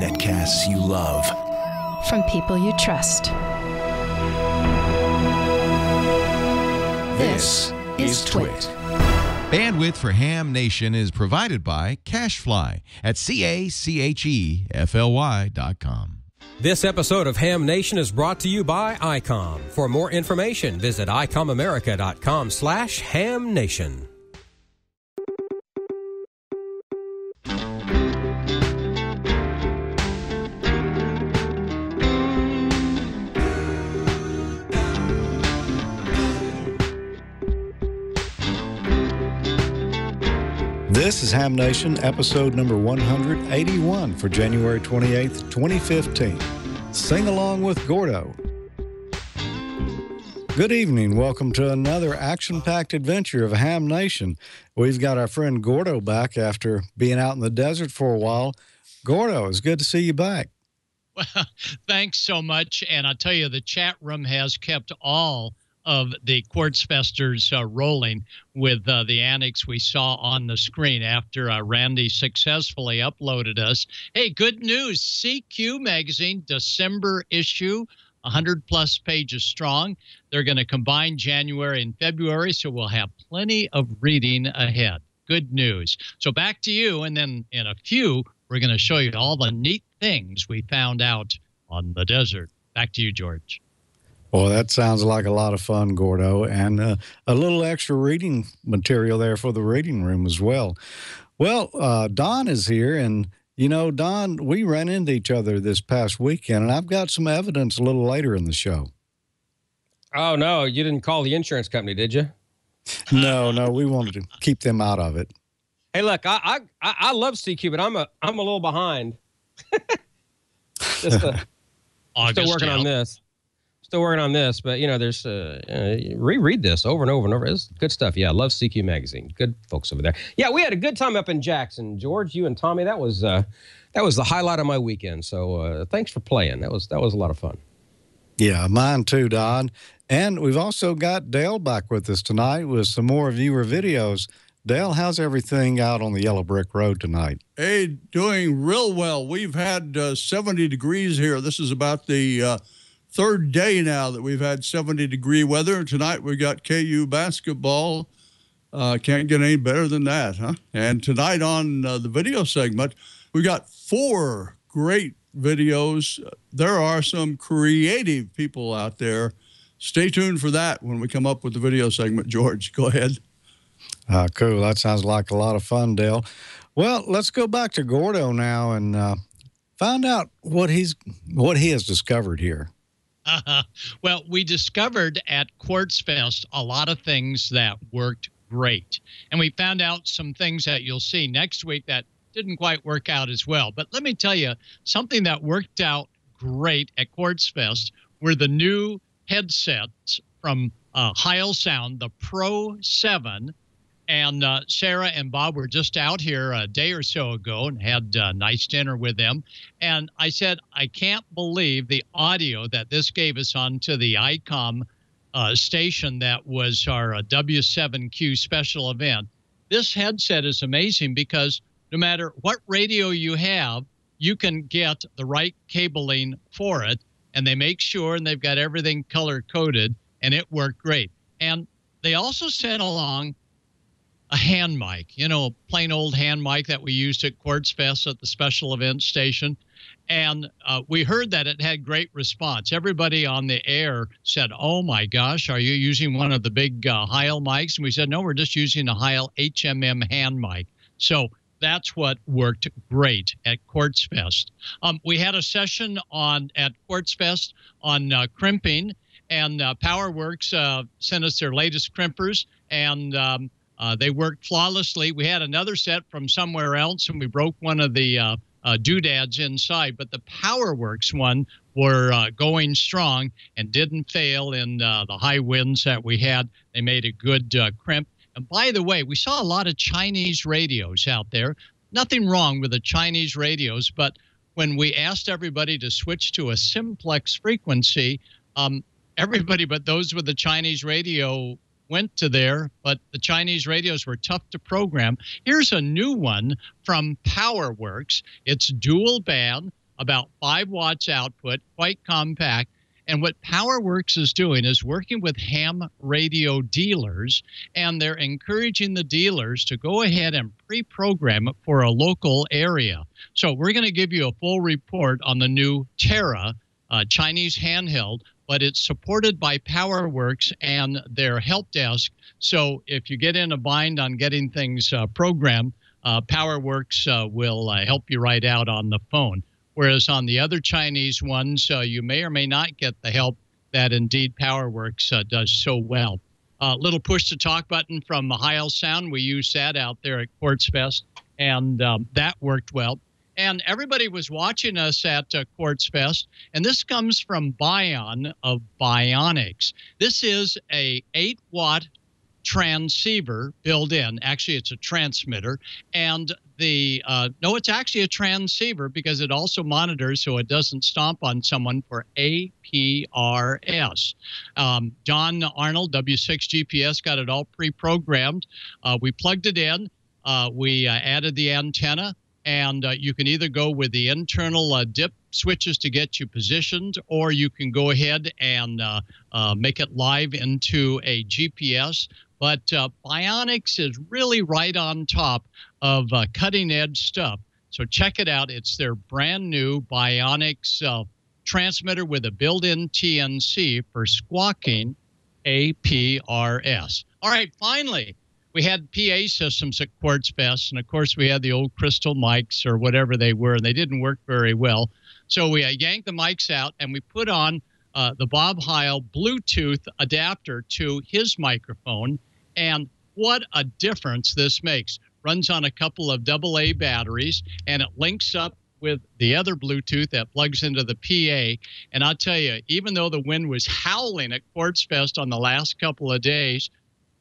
Netcasts you love. From people you trust. This is Twit. Bandwidth for Ham Nation is provided by CacheFly at C-A-C-H-E F-L-Y dot com. This episode of Ham Nation is brought to you by ICOM. For more information, visit icomamerica.com slash hamnation. This is Ham Nation, episode number 181 for January 28th, 2015. Sing along with Gordo. Good evening. Welcome to another action packed adventure of Ham Nation. We've got our friend Gordo back after being out in the desert for a while. Gordo, it's good to see you back. Well, thanks so much. And I'll tell you, the chat room has kept all of the Quartz Festers uh, rolling with uh, the annex we saw on the screen after uh, Randy successfully uploaded us. Hey, good news CQ Magazine, December issue. 100 plus pages strong. They're going to combine January and February, so we'll have plenty of reading ahead. Good news. So back to you, and then in a few, we're going to show you all the neat things we found out on the desert. Back to you, George. Well, that sounds like a lot of fun, Gordo, and uh, a little extra reading material there for the reading room as well. Well, uh, Don is here, and you know, Don, we ran into each other this past weekend, and I've got some evidence a little later in the show. Oh, no, you didn't call the insurance company, did you? No, no, we wanted to keep them out of it. Hey, look, I I, I love CQ, but I'm a I'm a little behind. Just uh, still working on this still working on this, but you know, there's uh, uh, reread this over and over and over. It's good stuff. Yeah, I love CQ magazine. Good folks over there. Yeah, we had a good time up in Jackson, George. You and Tommy. That was uh, that was the highlight of my weekend. So uh, thanks for playing. That was that was a lot of fun. Yeah, mine too, Don. And we've also got Dale back with us tonight with some more viewer videos. Dale, how's everything out on the Yellow Brick Road tonight? Hey, doing real well. We've had uh, 70 degrees here. This is about the uh, third day now that we've had 70 degree weather. Tonight we got KU basketball. Uh, can't get any better than that, huh? And tonight on uh, the video segment, we got four great videos. There are some creative people out there. Stay tuned for that when we come up with the video segment. George, go ahead. Uh, cool. That sounds like a lot of fun, Dale. Well, let's go back to Gordo now and uh, find out what he's what he has discovered here. Uh, well, we discovered at Quartz Fest a lot of things that worked great. And we found out some things that you'll see next week that didn't quite work out as well. But let me tell you something that worked out great at Quartz Fest were the new headsets from uh, Heil Sound, the Pro 7 and uh, Sarah and Bob were just out here a day or so ago and had a nice dinner with them. And I said, I can't believe the audio that this gave us onto the ICOM uh, station that was our uh, W7Q special event. This headset is amazing because no matter what radio you have, you can get the right cabling for it. And they make sure and they've got everything color coded, and it worked great. And they also sent along a hand mic, you know, a plain old hand mic that we used at Quartz Fest at the special event station. And uh, we heard that it had great response. Everybody on the air said, Oh my gosh, are you using one of the big uh, Heil mics? And we said, No, we're just using a Heil HMM hand mic. So that's what worked great at Quartz Fest. Um, we had a session on at Quartz Fest on uh, crimping, and uh, Powerwerx uh, sent us their latest crimpers, and um, uh, they worked flawlessly. We had another set from somewhere else, and we broke one of the uh, uh, doodads inside. But the Powerwerx one were uh, going strong and didn't fail in uh, the high winds that we had. They made a good uh, crimp. And by the way, we saw a lot of Chinese radios out there. Nothing wrong with the Chinese radios, but when we asked everybody to switch to a simplex frequency, um, everybody but those with the Chinese radio went to there, but the Chinese radios were tough to program. Here's a new one from Powerwerx. It's dual band, about five watts output, quite compact. And what Powerwerx is doing is working with ham radio dealers, and they're encouraging the dealers to go ahead and pre program it for a local area. So, we're going to give you a full report on the new Terra uh, Chinese handheld, but it's supported by Powerwerx and their help desk. So, if you get in a bind on getting things uh, programmed, uh, Powerwerx uh, will uh, help you right out on the phone. Whereas on the other Chinese ones, uh, you may or may not get the help that indeed PowerWorks uh, does so well. Uh, little push to talk button from Heil Sound. We used that out there at Quartz Fest, and um, that worked well. And everybody was watching us at uh, Quartz Fest, and this comes from Byon of Byonics. This is a 8 watt transceiver built in. Actually, it's a transmitter. And the, uh, no, it's actually a transceiver because it also monitors so it doesn't stomp on someone for APRS. Um, John Arnold, W6 GPS, got it all pre programmed. Uh, we plugged it in, uh, we uh, added the antenna. And uh, you can either go with the internal uh, dip switches to get you positioned, or you can go ahead and make it live into a GPS but uh, Byonics is really right on top of uh, cutting edge stuff. So check it out. It's their brand new Byonics uh, transmitter with a built in TNC for squawking APRS. All right, finally, we had PA systems at Quartz Fest, and of course, we had the old crystal mics or whatever they were, and they didn't work very well. So we uh, yanked the mics out and we put on uh, the Bob Heil Bluetooth adapter to his microphone and what a difference this makes. Runs on a couple of AA batteries and it links up with the other Bluetooth that plugs into the PA. And I'll tell you, even though the wind was howling at Quartz Fest on the last couple of days,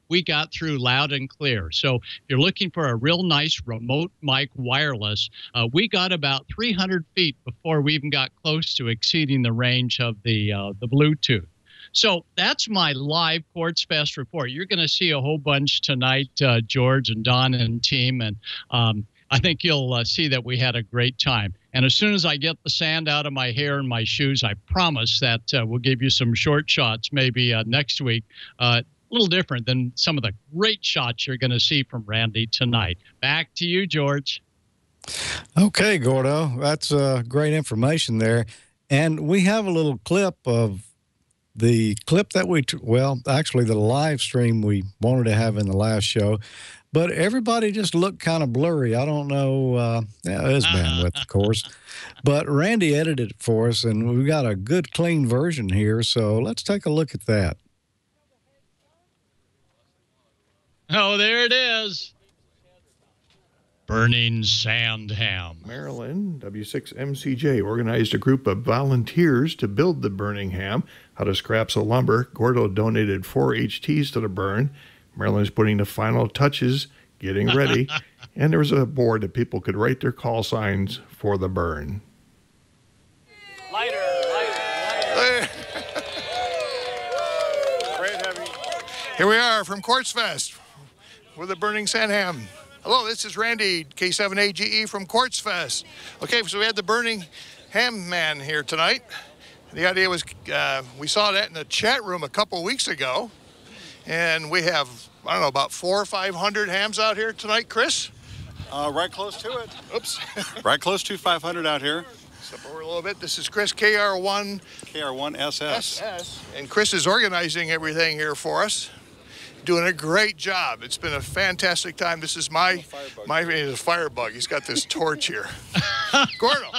we got through loud and clear. So if you're looking for a real nice remote mic wireless, uh, we got about 300 feet before we even got close to exceeding the range of the uh, the Bluetooth. So that's my live Quartz Fest report. You're going to see a whole bunch tonight, uh, George and Don and team, and um, I think you'll uh, see that we had a great time. And as soon as I get the sand out of my hair and my shoes, I promise that uh, we'll give you some short shots maybe uh, next week. Uh, little different than some of the great shots you're going to see from Randy tonight. Back to you, George. Okay, Gordo. That's uh, great information there. And we have a little clip of the clip that we, well, actually, the live stream we wanted to have in the last show, but everybody just looked kind of blurry. I don't know. Uh, yeah, it is bandwidth, of course. But Randy edited it for us, and we've got a good, clean version here. So let's take a look at that. Oh, there it is. Burning Sandham. Marilyn, W6MCJ organized a group of volunteers to build the burning ham out of scraps of lumber. Gordo donated four HTs to the burn. Marilyn's putting the final touches, getting ready. and there was a board that people could write their call signs for the burn. Lighter, lighter, lighter. Here we are from Quartz Fest with the burning sand ham. Hello, this is Randy, K7AGE from Quartz Fest. Okay, so we had the Burning Ham Man here tonight. The idea was uh, we saw that in the chat room a couple weeks ago, and we have, I don't know, about four or 500 hams out here tonight, Chris? Uh, right close to it. Oops. right close to 500 out here. Step over a little bit. This is Chris KR1. KR1SS. SS. And Chris is organizing everything here for us doing a great job. It's been a fantastic time. This is my my is a firebug. He's got this torch here. Gordo.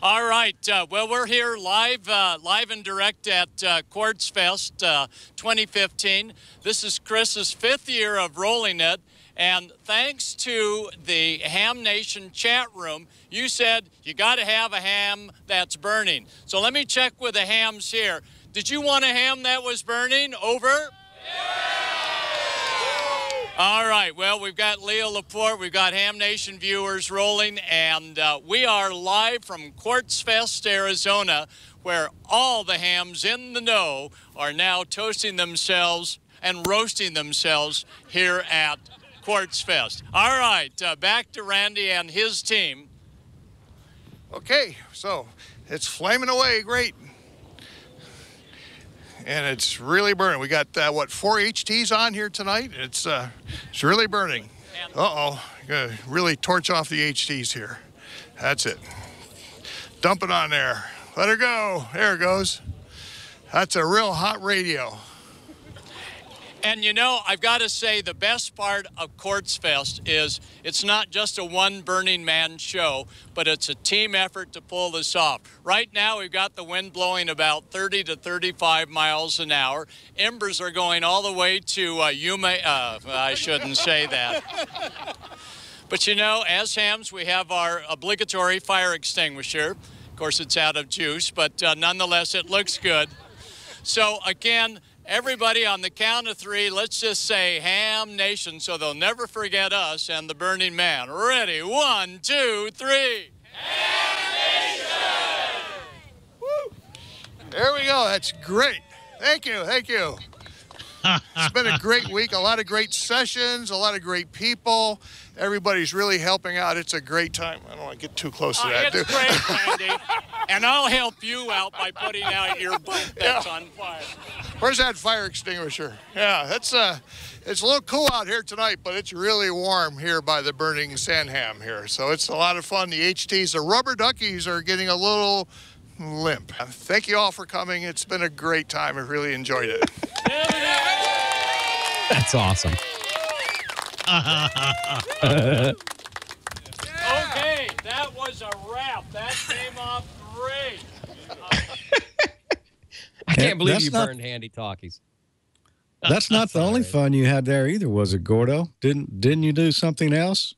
All right. Uh, well, we're here live, uh, live and direct at uh, Quartz Fest uh, 2015. This is Chris's fifth year of rolling it. And thanks to the Ham Nation chat room, you said you got to have a ham that's burning. So let me check with the hams here. Did you want a ham that was burning? Over? All right. Well, we've got Leo Laporte, we've got Ham Nation viewers rolling, and uh, we are live from Quartz Fest, Arizona, where all the hams in the know are now toasting themselves and roasting themselves here at Quartz Fest. All right, uh, back to Randy and his team. Okay, so it's flaming away great. And it's really burning. We got, uh, what, four HTs on here tonight? It's, uh, it's really burning. Uh-oh, gonna really torch off the HTs here. That's it. Dump it on there. Let her go. There it goes. That's a real hot radio. And you know, I've got to say, the best part of Quartz Fest is it's not just a one Burning Man show, but it's a team effort to pull this off. Right now, we've got the wind blowing about 30 to 35 miles an hour. Embers are going all the way to uh, Yuma. Uh, I shouldn't say that. But you know, as hams, we have our obligatory fire extinguisher. Of course, it's out of juice, but uh, nonetheless, it looks good. So again, everybody on the count of three, let's just say Ham Nation so they'll never forget us and the Burning Man. Ready? One, two, three. Ham Nation! Woo. There we go. That's great. Thank you. Thank you. it's been a great week. A lot of great sessions, a lot of great people. Everybody's really helping out. It's a great time. I don't want to get too close to Uh, that. it's do- great, Randy. and I'll help you out by putting out your butt that's on fire. Where's that fire extinguisher? Yeah, that's uh, it's a little cool out here tonight, but it's really warm here by the burning Sandham here. So it's a lot of fun. The HTs, the rubber duckies, are getting a little limp. Thank you all for coming. It's been a great time. I really enjoyed it. That's awesome. Okay, that was a wrap. That came off great. I can't believe that's you not- burned handy talkies. That's not the only fun you had there either, was it, Gordo? Didn't didn't you do something else?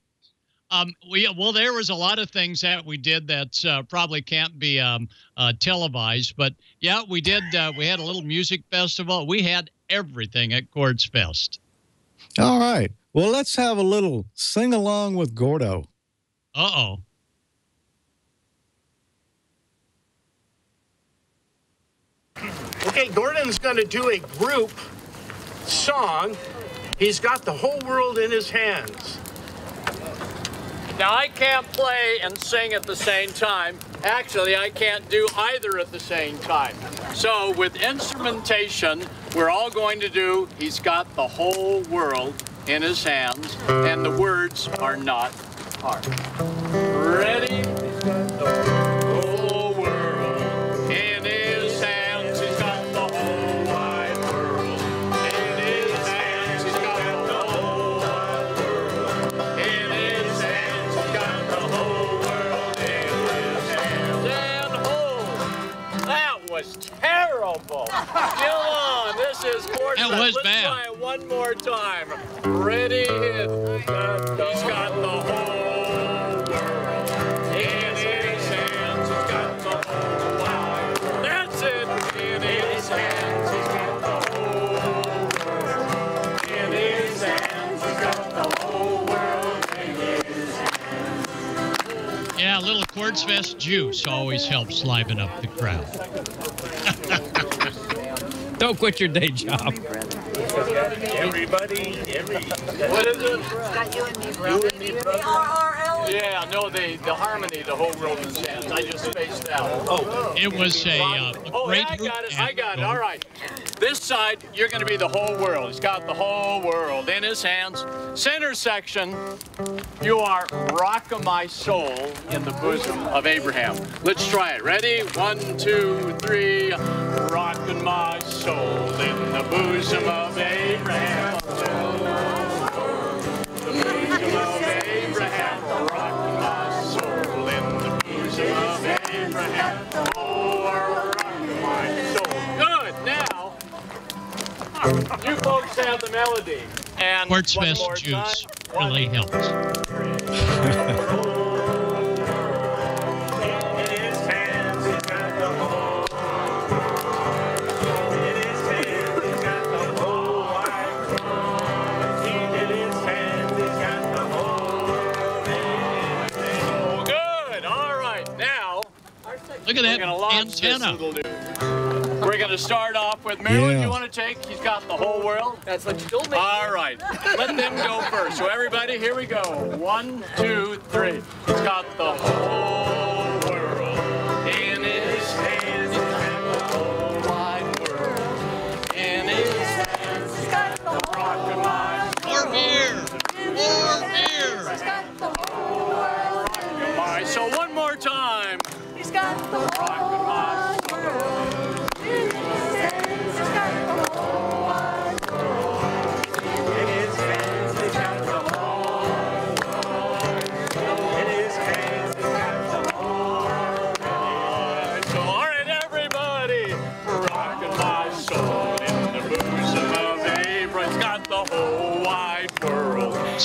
Um, we, well, there was a lot of things that we did that uh, probably can't be um, uh, televised, but yeah, we did. Uh, we had a little music festival. We had everything at Quartz Fest. All right. Well, let's have a little sing along with Gordo. Uh oh. Okay, Gordon's going to do a group song. He's got the whole world in his hands. Now, I can't play and sing at the same time. Actually, I can't do either at the same time. So, with instrumentation, we're all going to do He's Got the Whole World in His Hands, and the words are not hard. Ready? Come on, this is. That was Let's bad. try it one more time. Ready? Hit. He's got the whole world in his hands. He's got the whole wide world. That's it. In his hands, he's got the whole world. In his hands, he's got the whole world. In his hands. Yeah, a little Quartz Fest juice always helps liven up the crowd. Don't quit your day job. Everybody, every. What is it? Got you and me, brother. You and me, brother. R-R-L. Yeah, no, the, the harmony, the whole world in his hands. I just spaced out. Oh. It was a, uh, a Oh, great yeah, I got it. I got it. All right. This side, you're going to be the whole world. He's got the whole world in his hands. Center section, you are rocking my soul in the bosom of Abraham. Let's try it. Ready? One, two, three. Rocking my soul in the bosom of Abraham. The bosom of Abraham. Rocking my soul in the bosom of Abraham. Oh, rocking my soul. Good. Now, you folks have the melody. And Quartz one Fest more juice time. really helps. Gonna launch this antenna. little dude. We're going to start off with Marilyn. Yeah. You want to take? He's got the whole world. That's what you told me. All right. Let them go first. So everybody, here we go. One, two, three. He's got the whole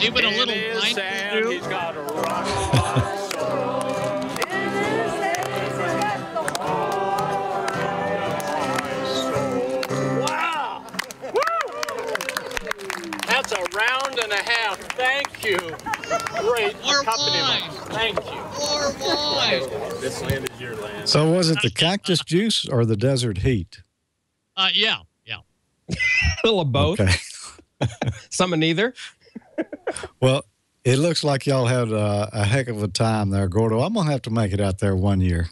See what a little his blind can do? He's got a rock my soul. in his hands. He's got the whole Wow! That's a round and a half. Thank you. Great More accompaniment. Thank you. More wine. This land is your land. So was it the cactus juice or the desert heat? Uh, yeah, yeah. A little of both. Okay. Some of neither. Well, it looks like y'all had uh, a heck of a time there, Gordo. I'm gonna have to make it out there one year.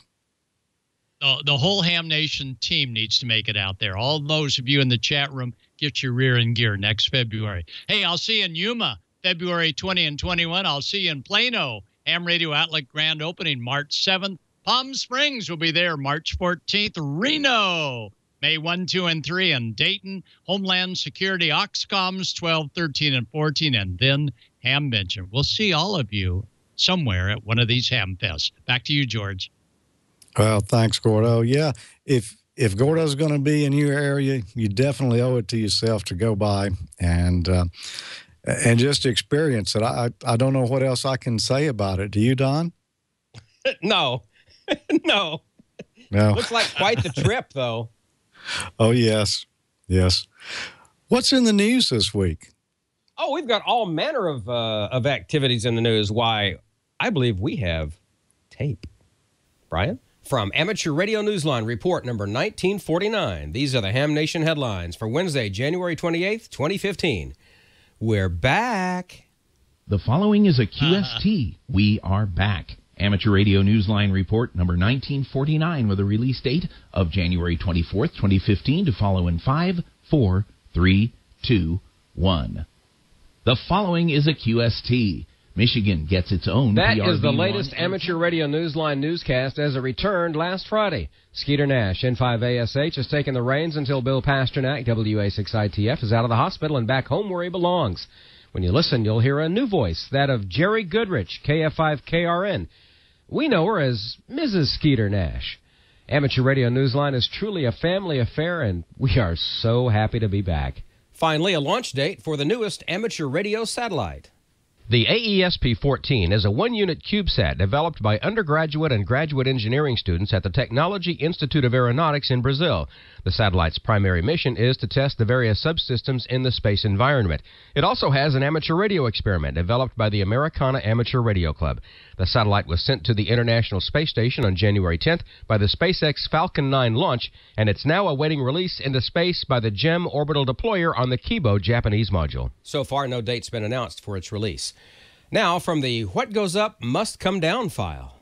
The, the whole Ham Nation team needs to make it out there. All those of you in the chat room, get your rear end gear next February. Hey, I'll see you in Yuma, February 20 and 21. I'll see you in Plano, Ham Radio Outlet Grand Opening, March 7th. Palm Springs will be there March 14th. Reno, May 1, 2, and 3. And Dayton, Homeland Security, Oxcoms 12, 13, and 14. And then Hamvention. We'll see all of you somewhere at one of these Ham Fests. Back to you, George. Well, thanks, Gordo. Yeah, if if Gordo's going to be in your area, you definitely owe it to yourself to go by and uh, and just experience it. I I don't know what else I can say about it. Do you, Don? no. no. No. Looks like quite the trip, though. Oh yes, yes. What's in the news this week? Oh, we've got all manner of uh, of activities in the news. Why, I believe we have tape. Brian? From Amateur Radio Newsline, report number 1949. These are the Ham Nation headlines for Wednesday, January 28th, 2015. We're back. The following is a QST. We are back. Amateur Radio Newsline Report number 1949 with a release date of January 24th, 2015 to follow in 5, 4, 3, 2, 1. The following is a QST. Michigan gets its own That is the PRV1 latest Amateur Radio Newsline newscast as it returned last Friday. Skeeter Nash, N5ASH, has taken the reins until Bill Pasternak, WA6ITF, is out of the hospital and back home where he belongs. When you listen, you'll hear a new voice, that of Jerry Goodrich, KF5KRN. We know her as Mrs. Skeeter Nash. Amateur Radio Newsline is truly a family affair, and we are so happy to be back. Finally, a launch date for the newest amateur radio satellite. The AESP 14 is a one unit CubeSat developed by undergraduate and graduate engineering students at the Technology Institute of Aeronautics in Brazil. The satellite's primary mission is to test the various subsystems in the space environment. It also has an amateur radio experiment developed by the Americana Amateur Radio Club. The satellite was sent to the International Space Station on January 10th by the SpaceX Falcon 9 launch, and it's now awaiting release into space by the JEM orbital deployer on the Kibo Japanese module. So far, no date's been announced for its release. Now, from the What Goes Up Must Come Down file.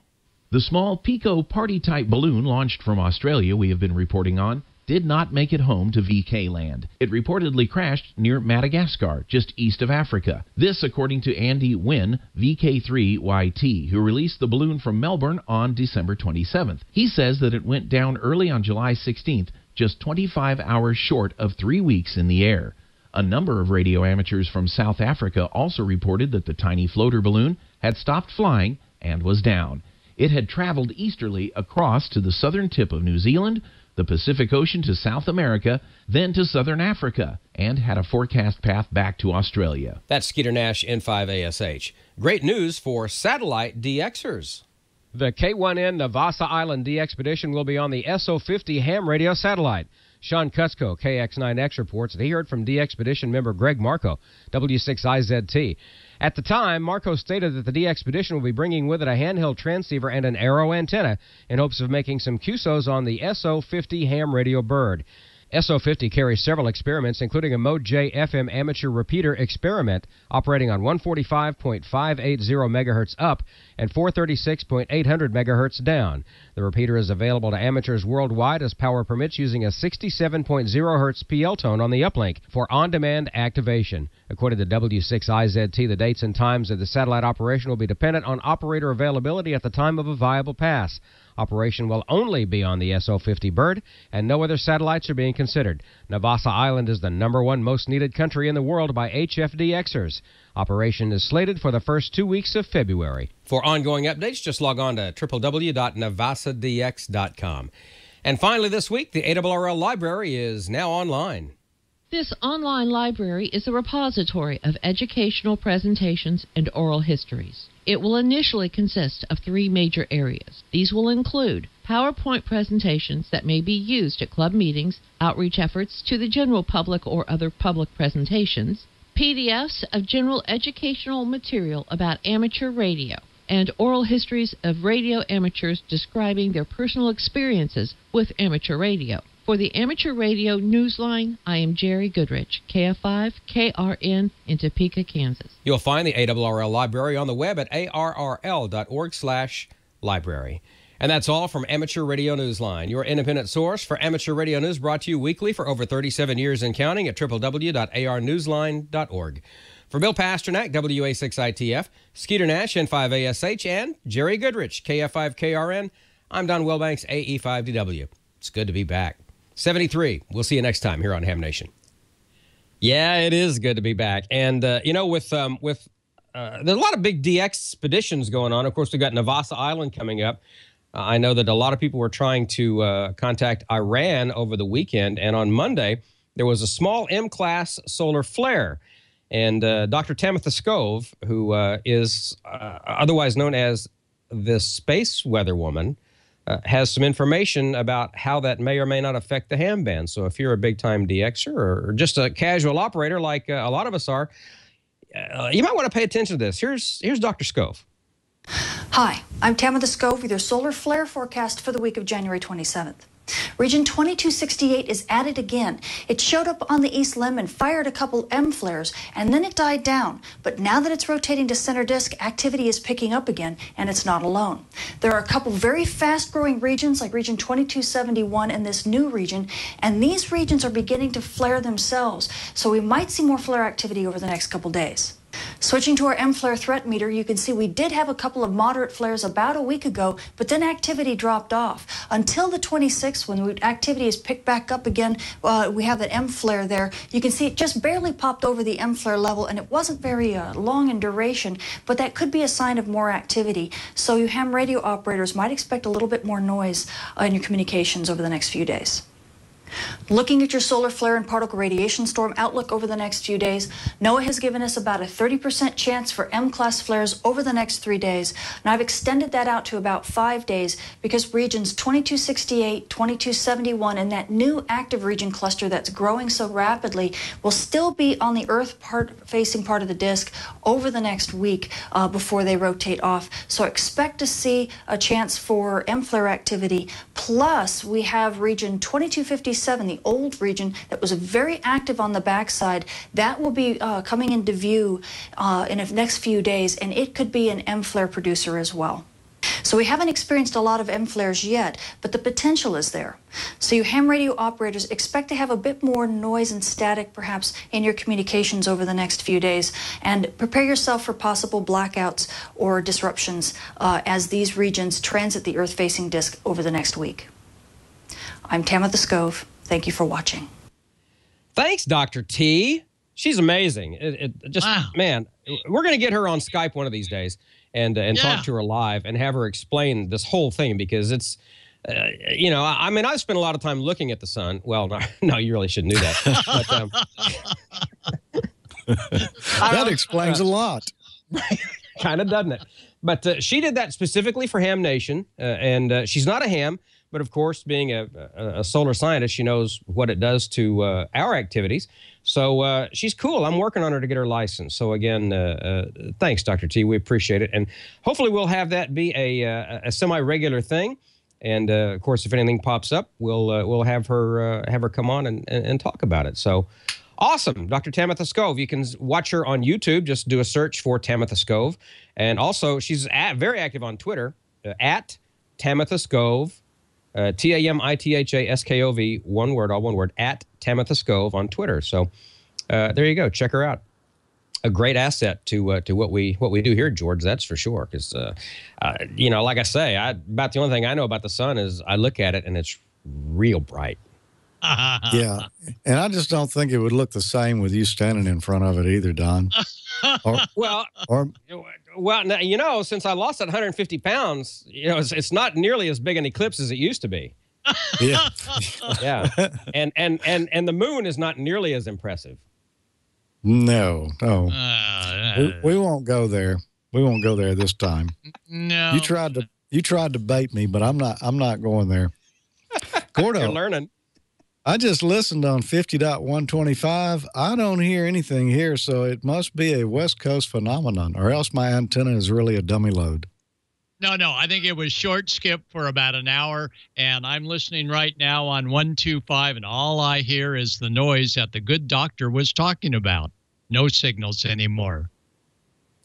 The small Pico party type balloon launched from Australia, we have been reporting on, did not make it home to VK land. It reportedly crashed near Madagascar, just east of Africa. This, according to Andy Nguyen, VK3YT, who released the balloon from Melbourne on December 27th. He says that it went down early on July 16th, just 25 hours short of three weeks in the air. A number of radio amateurs from South Africa also reported that the tiny floater balloon had stopped flying and was down. It had traveled easterly across to the southern tip of New Zealand, the Pacific Ocean to South America, then to southern Africa, and had a forecast path back to Australia. That's Skeeter Nash N5ASH. Great news for satellite DXers. The K1N Navassa Island DXpedition will be on the SO50 ham radio satellite. Sean Kutzko, KX9X, reports that he heard from DXpedition member Greg Marco, W6IZT. At the time, Marco stated that the DXpedition will be bringing with it a handheld transceiver and an arrow antenna in hopes of making some QSOs on the SO50 ham radio bird. SO50 carries several experiments, including a Mode J FM amateur repeater experiment operating on 145.580 MHz up and 436.800 MHz down. The repeater is available to amateurs worldwide as power permits using a 67.0 Hz PL tone on the uplink for on demand activation. According to W6IZT, the dates and times of the satellite operation will be dependent on operator availability at the time of a viable pass. Operation will only be on the SO 50 bird, and no other satellites are being considered. Navassa Island is the number one most needed country in the world by HFDXers. Operation is slated for the first two weeks of February. For ongoing updates, just log on to www.navassadx.com. And finally, this week, the ARRL library is now online. This online library is a repository of educational presentations and oral histories. It will initially consist of three major areas. These will include PowerPoint presentations that may be used at club meetings, outreach efforts to the general public or other public presentations, PDFs of general educational material about amateur radio, and oral histories of radio amateurs describing their personal experiences with amateur radio. For the Amateur Radio Newsline, I am Jerry Goodrich, KF5 KRN in Topeka, Kansas. You'll find the ARRL library on the web at arrl.org slash library. And that's all from Amateur Radio Newsline, your independent source for amateur radio news brought to you weekly for over 37 years and counting at www.arnewsline.org. For Bill Pasternak, WA6ITF, Skeeter Nash, N5ASH, and Jerry Goodrich, KF5KRN, I'm Don Wilbanks, AE5DW. It's good to be back. 73. We'll see you next time here on Ham Nation. Yeah, it is good to be back. And, uh, you know, with, um, with, uh, there's a lot of big DX expeditions going on. Of course, we've got Navassa Island coming up. Uh, I know that a lot of people were trying to uh, contact Iran over the weekend, and on Monday there was a small M-class solar flare, and uh, Dr. Tamitha Skov, who uh, is uh, otherwise known as the space weather woman, uh, has some information about how that may or may not affect the ham band. So if you're a big-time DXer or, just a casual operator like a lot of us are, you might want to pay attention to this. Here's here's Dr. Skov. Hi, I'm Tamitha Skov with your solar flare forecast for the week of January 27th. Region 2268 is at it again. It showed up on the East Limb and fired a couple M flares, and then it died down. But now that it's rotating to center disk, activity is picking up again, and it's not alone. There are a couple very fast growing regions like Region 2271 and this new region, and these regions are beginning to flare themselves. So we might see more flare activity over the next couple days. Switching to our M flare threat meter, you can see we did have a couple of moderate flares about a week ago, but then activity dropped off. Until the 26th, when activity is picked back up again, uh, we have that M flare there. You can see it just barely popped over the M flare level, and it wasn't very uh, long in duration, but that could be a sign of more activity. So you ham radio operators might expect a little bit more noise uh, in your communications over the next few days. Looking at your solar flare and particle radiation storm outlook over the next few days, NOAA has given us about a 30% chance for M class flares over the next three days. And I've extended that out to about five days because regions 2268, 2271, and that new active region cluster that's growing so rapidly will still be on the Earth part facing part of the disk over the next week uh, before they rotate off. So expect to see a chance for M flare activity. Plus, we have region 2257, the old region that was very active on the backside. That will be uh, coming into view uh, in the next few days, and it could be an M flare producer as well. So we haven't experienced a lot of M flares yet, but the potential is there. So you ham radio operators expect to have a bit more noise and static perhaps in your communications over the next few days and prepare yourself for possible blackouts or disruptions uh, as these regions transit the Earth facing disk over the next week. I'm Tamitha Skov. Thank you for watching. Thanks, Dr. T. She's amazing. It, it just man, we're going to get her on Skype one of these days and uh, and Yeah. talk to her live and have her explain this whole thing because it's uh, you know I, I mean I've spent a lot of time looking at the sun. Well, no, no, you really shouldn't do that. but, um, that explains a lot. kind of doesn't it? But uh, she did that specifically for Ham Nation, uh, and uh, she's not a ham, but of course, being a, a, solar scientist, she knows what it does to uh, our activities. So uh, she's cool. I'm working on her to get her license. So again, uh, uh, thanks, Dr. T. We appreciate it, and hopefully we'll have that be a, uh, a semi-regular thing. And uh, of course, if anything pops up, we'll we'll have her have her come on and, and, and talk about it. So awesome, Dr. Tamitha Skov. You can watch her on YouTube. Just do a search for Tamitha Skov, and also she's at, very active on Twitter uh, at Tamitha Skov. Uh, T A M I T H A S K O V, one word, all one word, at Tamitha Skov on Twitter. So uh, there you go. Check her out. A great asset to uh, to what we what we do here, George. That's for sure. Because uh, uh, you know, like I say, I, about the only thing I know about the sun is I look at it and it's real bright. yeah, and I just don't think it would look the same with you standing in front of it either, Don. Or, well, or well, now, you know, since I lost that 150 pounds, you know, it's, it's not nearly as big an eclipse as it used to be. yeah, Yeah, and and and and the moon is not nearly as impressive. no, no, Uh, we, we won't go there. We won't go there this time. no. You tried to you tried to bait me, but I'm not. I'm not going there. Gordo, You're learning. I just listened on 50.125. I don't hear anything here, so it must be a West Coast phenomenon, or else my antenna is really a dummy load. No, no. I think it was short skip for about an hour, and I'm listening right now on 125, and all I hear is the noise that the good doctor was talking about. No signals anymore.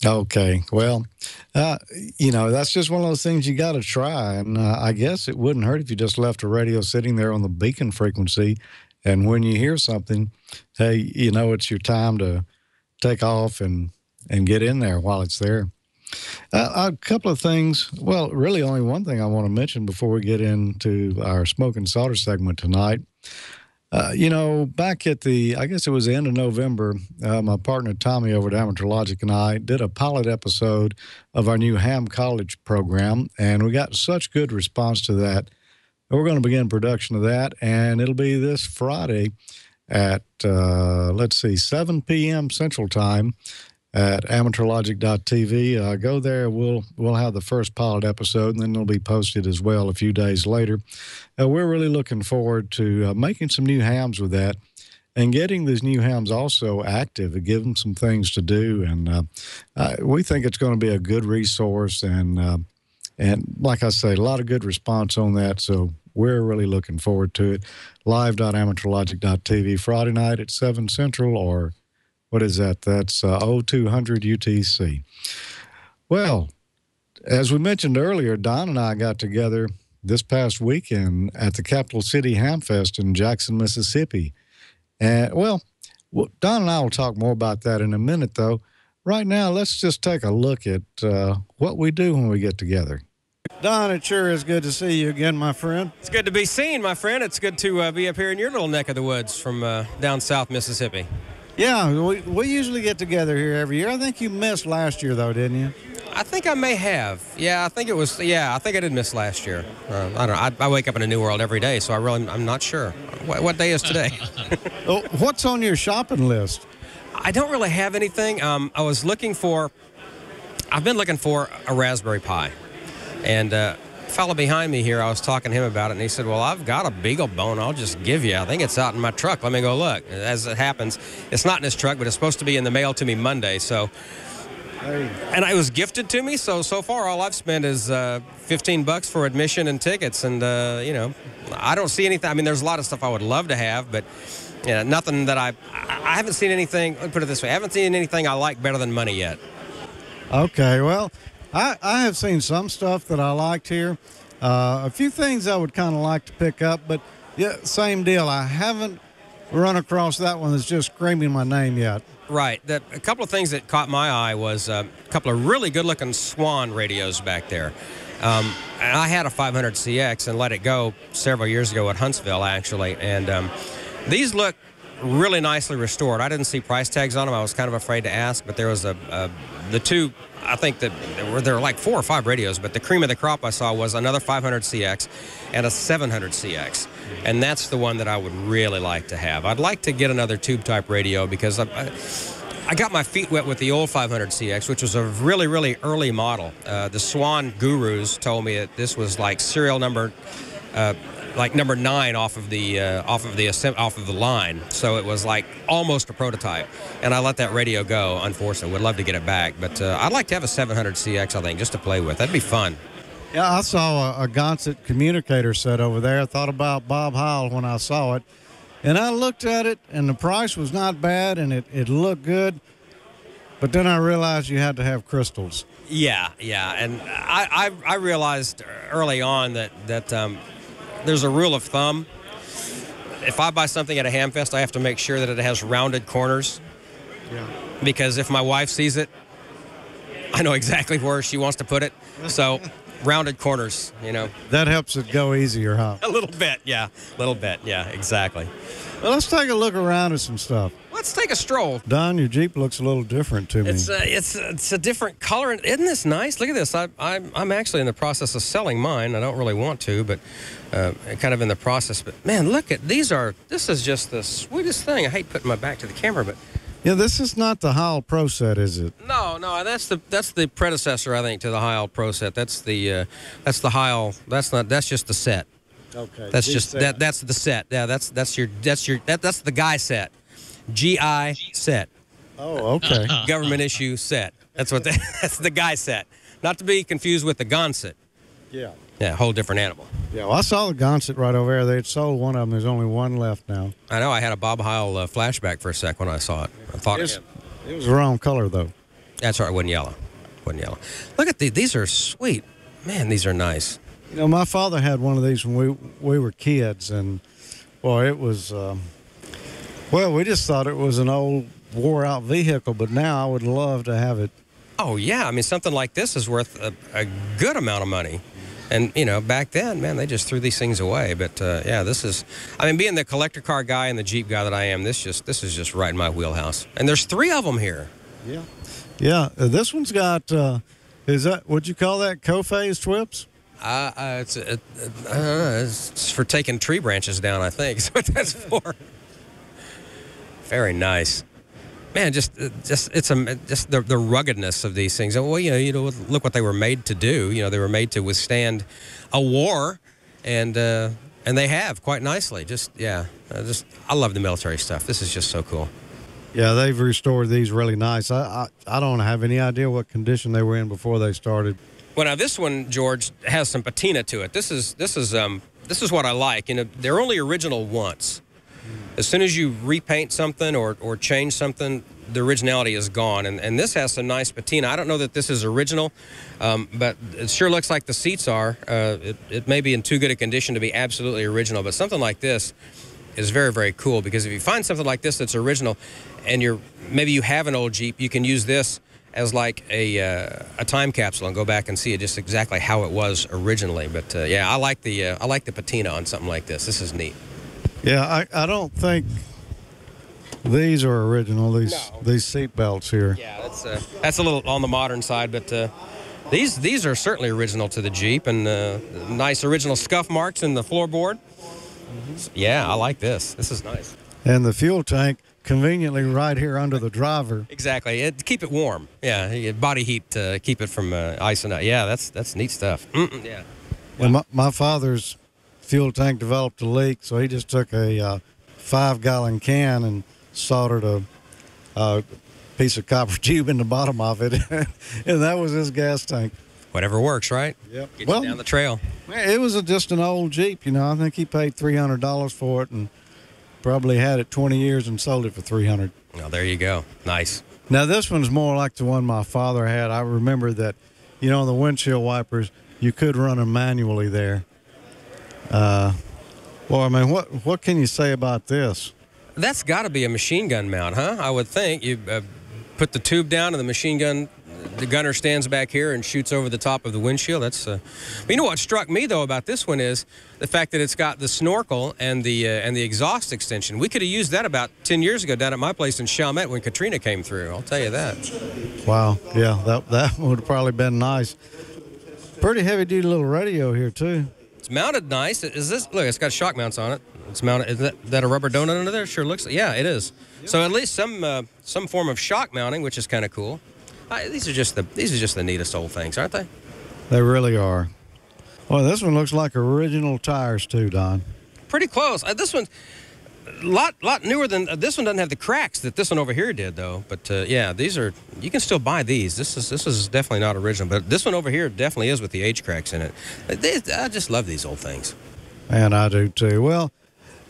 Okay. Well, uh, you know, that's just one of those things you got to try. And uh, I guess it wouldn't hurt if you just left a radio sitting there on the beacon frequency. And when you hear something, hey, you know, it's your time to take off and, and get in there while it's there. Uh, a couple of things. Well, really, only one thing I want to mention before we get into our smoke and solder segment tonight. Uh, you know, back at the, I guess it was the end of November, uh, my partner Tommy over at Amateur Logic and I did a pilot episode of our new Ham College program, and we got such good response to that. We're going to begin production of that, and it'll be this Friday at, uh, let's see, 7 p.m. Central Time at amateurlogic.tv. Uh, go there. We'll we'll have the first pilot episode, and then it'll be posted as well a few days later. Uh, we're really looking forward to uh, making some new hams with that, and getting these new hams also active and give them some things to do. And uh, uh, we think it's going to be a good resource, and uh, and like I say, a lot of good response on that. So we're really looking forward to it. Live.amateurlogic.tv Friday night at seven central or what is that? That's uh, 0200 UTC. Well, as we mentioned earlier, Don and I got together this past weekend at the Capital City Hamfest in Jackson, Mississippi. And well, well, Don and I will talk more about that in a minute, though. Right now, let's just take a look at uh, what we do when we get together. Don, it sure is good to see you again, my friend. It's good to be seen, my friend. It's good to uh, be up here in your little neck of the woods from uh, down south Mississippi. Yeah, we, we usually get together here every year. I think you missed last year, though, didn't you? I think I may have. Yeah, I think it was. Yeah, I think I did miss last year. Uh, I don't know. I, I wake up in a new world every day, so I really, I'm not sure. What, what day is today? Oh, What's on your shopping list? I don't really have anything. Um, I was looking for. I've been looking for a Raspberry Pi, and uh, a fellow behind me here, I was talking to him about it, and he said, "Well, I've got a BeagleBone. I'll just give you. I think it's out in my truck. Let me go look." As it happens, it's not in his truck, but it's supposed to be in the mail to me Monday. So. And it was gifted to me, so so far all I've spent is uh, 15 bucks for admission and tickets, and uh, you know, I don't see anything. I mean, there's a lot of stuff I would love to have, but you know, nothing that I I haven't seen anything. Let me put it this way: I haven't seen anything I like better than money yet. Okay, well, I, I have seen some stuff that I liked here. Uh, a few things I would kind of like to pick up, but yeah, same deal. I haven't run across that one that's just screaming my name yet. Right. A couple of things that caught my eye was uh, a couple of really good-looking Swan radios back there. Um, and I had a 500CX and let it go several years ago at Huntsville, actually. And um, these look really nicely restored. I didn't see price tags on them. I was kind of afraid to ask, but there was a, a the two. I think that there were, there were like four or five radios, but the cream of the crop I saw was another 500CX and a 700CX, and that's the one that I would really like to have. I'd like to get another tube type radio because I, I, I got my feet wet with the old 500CX, which was a really, really early model. Uh, the Swan gurus told me that this was like serial number uh, like number nine off of the uh, off of the off of the line. So it was like almost a prototype, and I let that radio go. Unfortunately, would love to get it back, but uh, I'd like to have a 700 CX. I think just to play with. That'd be fun. Yeah, I saw a, a Gonset communicator set over there. I thought about Bob Heil when I saw it. And I looked at it, and the price was not bad, and it, it looked good. But then I realized you had to have crystals. Yeah, yeah, and I, I, I realized early on that that um, there's a rule of thumb. If I buy something at a ham fest, I have to make sure that it has rounded corners. Yeah. Because if my wife sees it, I know exactly where she wants to put it. So, rounded corners, you know. That helps it go easier, huh? A little bit, yeah. A little bit, yeah, exactly. Well, let's take a look around at some stuff. Let's take a stroll. Don, your Jeep looks a little different to me. It's a, it's a, it's a different color. Isn't this nice? Look at this. I, I'm, I'm actually in the process of selling mine. I don't really want to, but uh, kind of in the process. But man, look at these are. This is just the sweetest thing. I hate putting my back to the camera, but yeah, this is not the Heil Pro set, is it? no, no. That's the that's the predecessor, I think, to the Heil Pro set. That's the uh, that's the Heil. That's not. That's just the set. Okay. That's just set. that. That's the set. Yeah. That's that's your that's your that, that's the guy set. GI set. Oh, okay. Government issue set. That's what the, that's the guy set. Not to be confused with the Gonset. Yeah. Yeah, whole different animal. Yeah, well, I saw the Gonset right over there. They had sold one of them. There's only one left now. I know. I had a Bob Heil uh, flashback for a sec when I saw it. I thought It's- It was the wrong color, though. that's right. It wasn't yellow. Wasn't yellow. Look at these. These are sweet. Man, these are nice. You know, my father had one of these when we we were kids, and boy, it was. Um, well, we just thought it was an old, wore-out vehicle, but now I would love to have it. Oh yeah. I mean, something like this is worth a, a good amount of money. And you know, back then, man, they just threw these things away. But uh, yeah, this is. I mean, being the collector car guy and the Jeep guy that I am, this just this is just right in my wheelhouse. And there's three of them here. Yeah. Yeah, uh, this one's got. Uh, is that what you call that? Co-phase twips? Uh, uh, it's, uh, uh, it's for taking tree branches down, I think. Is what that's for. Very nice, man. Just, uh, just it's a just the, the ruggedness of these things. Well, you know, you know, look what they were made to do. You know, they were made to withstand a war, and uh, and they have quite nicely. Just yeah, just I love the military stuff. This is just so cool. Yeah, they've restored these really nice. I, I I don't have any idea what condition they were in before they started. Well, now this one, George, has some patina to it. This is this is um this is what I like. You know, they're only original once. As soon as you repaint something or, or change something, the originality is gone. And, and this has some nice patina. I don't know that this is original, um, but it sure looks like the seats are. Uh, it, it may be in too good a condition to be absolutely original, but something like this is very, very cool because if you find something like this that's original and you're maybe you have an old Jeep, you can use this as like a, uh, a time capsule and go back and see it just exactly how it was originally. But uh, yeah, I like the uh, I like the patina on something like this. This is neat. Yeah, I, I don't think these are original. These these seat belts here. Yeah, that's uh, that's a little on the modern side, but uh, these these are certainly original to the Jeep and uh, nice original scuff marks in the floorboard. Yeah, I like this. This is nice. And the fuel tank conveniently right here under the driver. Exactly. It, keep it warm. Yeah, body heat to keep it from uh, icing out. Yeah, that's that's neat stuff. Mm-mm, yeah. And my, my father's fuel tank developed a leak, so he just took a uh, five gallon can and soldered a, a piece of copper tube in the bottom of it, and that was his gas tank. Whatever works, right? Yep. Get Well- you down the trail. It was a, just an old Jeep, you know. I think he paid three hundred dollars for it, and probably had it twenty years and sold it for three hundred. Well, there you go. Nice. Now this one's more like the one my father had. I remember that, you know, the windshield wipers you could run them manually there. Uh, well, I mean, what what can you say about this? That's got to be a machine gun mount, huh? I would think you uh, put the tube down and the machine gun, the gunner stands back here and shoots over the top of the windshield. That's. Uh... But you know what struck me though about this one is the fact that it's got the snorkel and the uh, and the exhaust extension. We could have used that about ten years ago down at my place in Chalmette when Katrina came through. I'll tell you that. Wow, yeah, that that would have probably been nice. Pretty heavy duty little radio here too. It's mounted nice. Is this look? It's got shock mounts on it. It's mounted. Is that, that a rubber donut under there? Sure looks. Yeah, it is. So at least some uh, some form of shock mounting, which is kind of cool. Uh, these are just the these are just the neatest old things, aren't they? They really are. Well, this one looks like original tires too, Don. Pretty close. Uh, this one, lot, lot newer than uh, this one. Doesn't have the cracks that this one over here did, though. But uh, yeah, these are. You can still buy these. This is this is definitely not original, but this one over here definitely is with the age cracks in it. They, I just love these old things. And I do too. Well,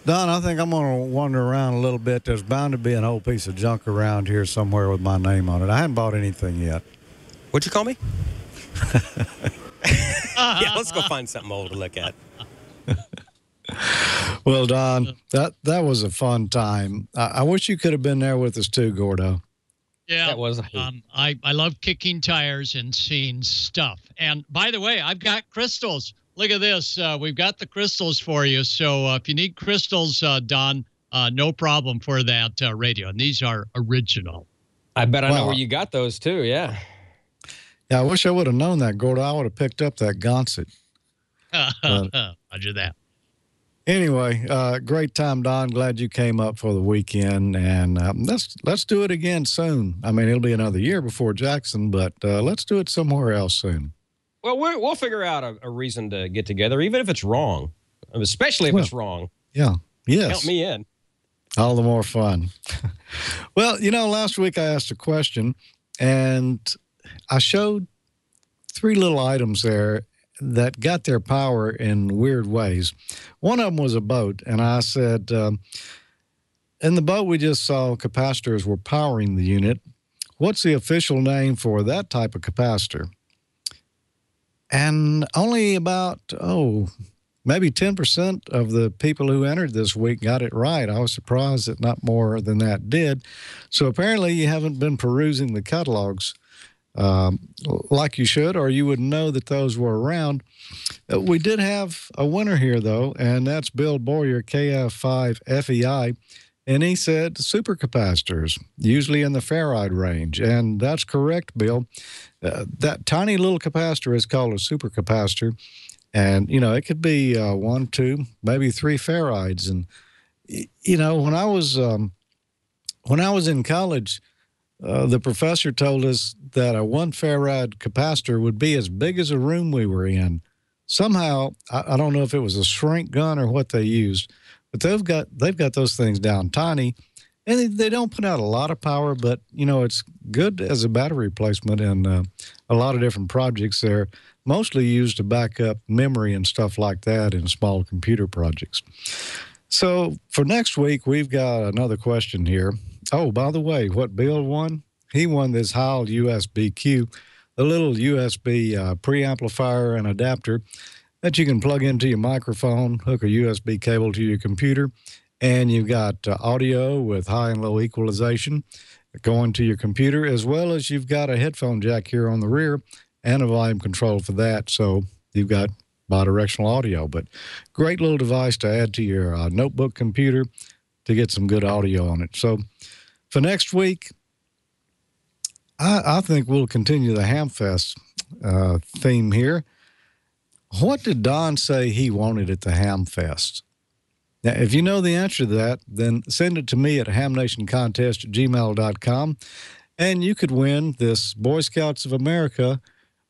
Don, I think I'm going to wander around a little bit. There's bound to be an old piece of junk around here somewhere with my name on it. I haven't bought anything yet. What'd you call me? yeah, let's go find something old to look at. Well, Don, that that was a fun time. I, I wish you could have been there with us too, Gordo. Yeah, That was. um, I, I love kicking tires and seeing stuff. And by the way, I've got crystals. Look at this. Uh, we've got the crystals for you. So uh, if you need crystals, uh, Don, uh, no problem for that uh, radio. And these are original. I bet I know where you got those too. Yeah. Yeah, I wish I would have known that, Gordo. I would have picked up that Gonset. Roger that. Anyway, uh, great time, Don. Glad you came up for the weekend, and um, let's let's do it again soon. I mean, it'll be another year before Jackson, but uh, let's do it somewhere else soon. Well, we're, we'll figure out a, a reason to get together, even if it's wrong, especially if Well, it's wrong. Yeah. Yes. Count me in. All the more fun. well, you know, last week I asked a question and I showed three little items there that got their power in weird ways. One of them was a boat, and I said, um, in the boat we just saw, capacitors were powering the unit. What's the official name for that type of capacitor? And only about, oh, maybe 10% of the people who entered this week got it right. I was surprised that not more than that did. So apparently, you haven't been perusing the catalogs um, like you should, or you would know that those were around. Uh, We did have a winner here, though, and that's Bill Boyer, KF5 FEI. E And he said supercapacitors, usually in the farad range. And that's correct, Bill. Uh, that tiny little capacitor is called a supercapacitor. And, you know, it could be uh, one, two, maybe three farads. And, you know, when I was, um, when I was in college, uh, the professor told us that a one farad capacitor would be as big as a room we were in. Somehow, I, I don't know if it was a shrink gun or what they used, but they've got they've got those things down tiny, and they, they don't put out a lot of power, but you know it's good as a battery replacement in uh, a lot of different projects. They're mostly used to back up memory and stuff like that in small computer projects. So for next week, we've got another question here. Oh, by the way, what Bill won? He won this Heil USB-Q, a little USB uh, preamplifier and adapter that you can plug into your microphone, hook a USB cable to your computer, and you've got uh, audio with high and low equalization going to your computer, as well as you've got a headphone jack here on the rear and a volume control for that. So you've got bidirectional audio, but great little device to add to your uh, notebook computer to get some good audio on it. So for next week, I, I think we'll continue the Hamfest uh, theme here. What did Don say he wanted at the Hamfest? Now, if you know the answer to that, then send it to me at hamnationcontest at gmail.com, and you could win this Boy Scouts of America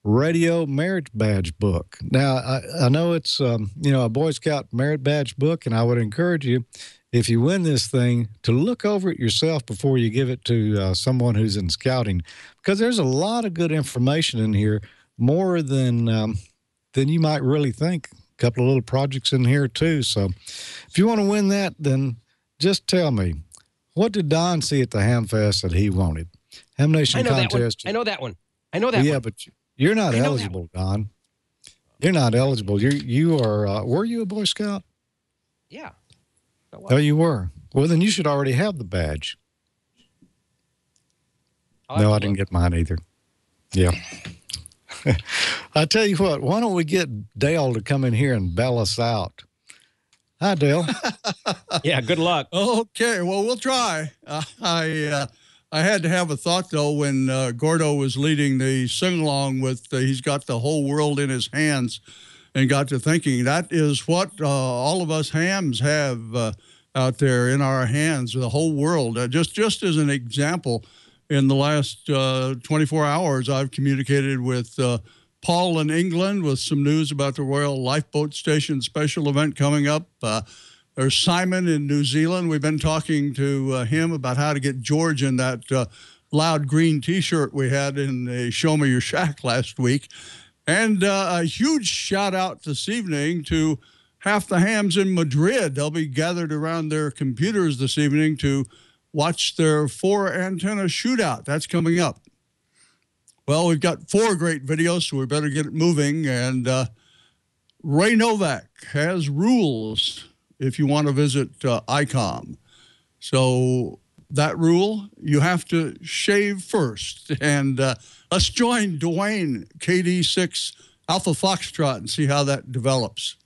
radio merit badge book. Now, I, I know it's um, you know a Boy Scout merit badge book, and I would encourage you, if you win this thing, to look over it yourself before you give it to uh, someone who's in scouting, because there's a lot of good information in here, more than um, than you might really think. A couple of little projects in here too. So, if you want to win that, then just tell me what did Don see at the Hamfest that he wanted? Ham Nation I know that one. I know that one. I know that one. yeah, one. but you're not I know that eligible, Don. You're not eligible. You you are. Uh, were you a Boy Scout? Yeah. Oh, you were. Well, then you should already have the badge. no, I didn't get mine either. Yeah. I tell you what. Why don't we get Dale to come in here and bail us out? Hi, Dale. yeah. Good luck. Okay, well, we'll try. Uh, I uh, I had to have a thought though when uh, Gordo was leading the sing along with uh, "He's Got the Whole World in His Hands," and got to thinking that is what uh, all of us hams have uh, out there in our hands, the whole world. Uh, just just as an example, in the last uh, 24 hours, I've communicated with. Uh, Paul in England with some news about the Royal Lifeboat Station special event coming up. Uh, there's Simon in New Zealand. We've been talking to him about how to get George in that loud green t shirt we had in the Show Me Your Shack last week. And uh, a huge shout out this evening to half the hams in Madrid. They'll be gathered around their computers this evening to watch their four antenna shootout. That's coming up. Well, we've got four great videos, so we better get it moving. And uh, Ray Novak has rules if you want to visit uh, ICOM. So that rule, you have to shave first. And uh, let's join Dwayne, KD6 Alpha Foxtrot, and see how that develops.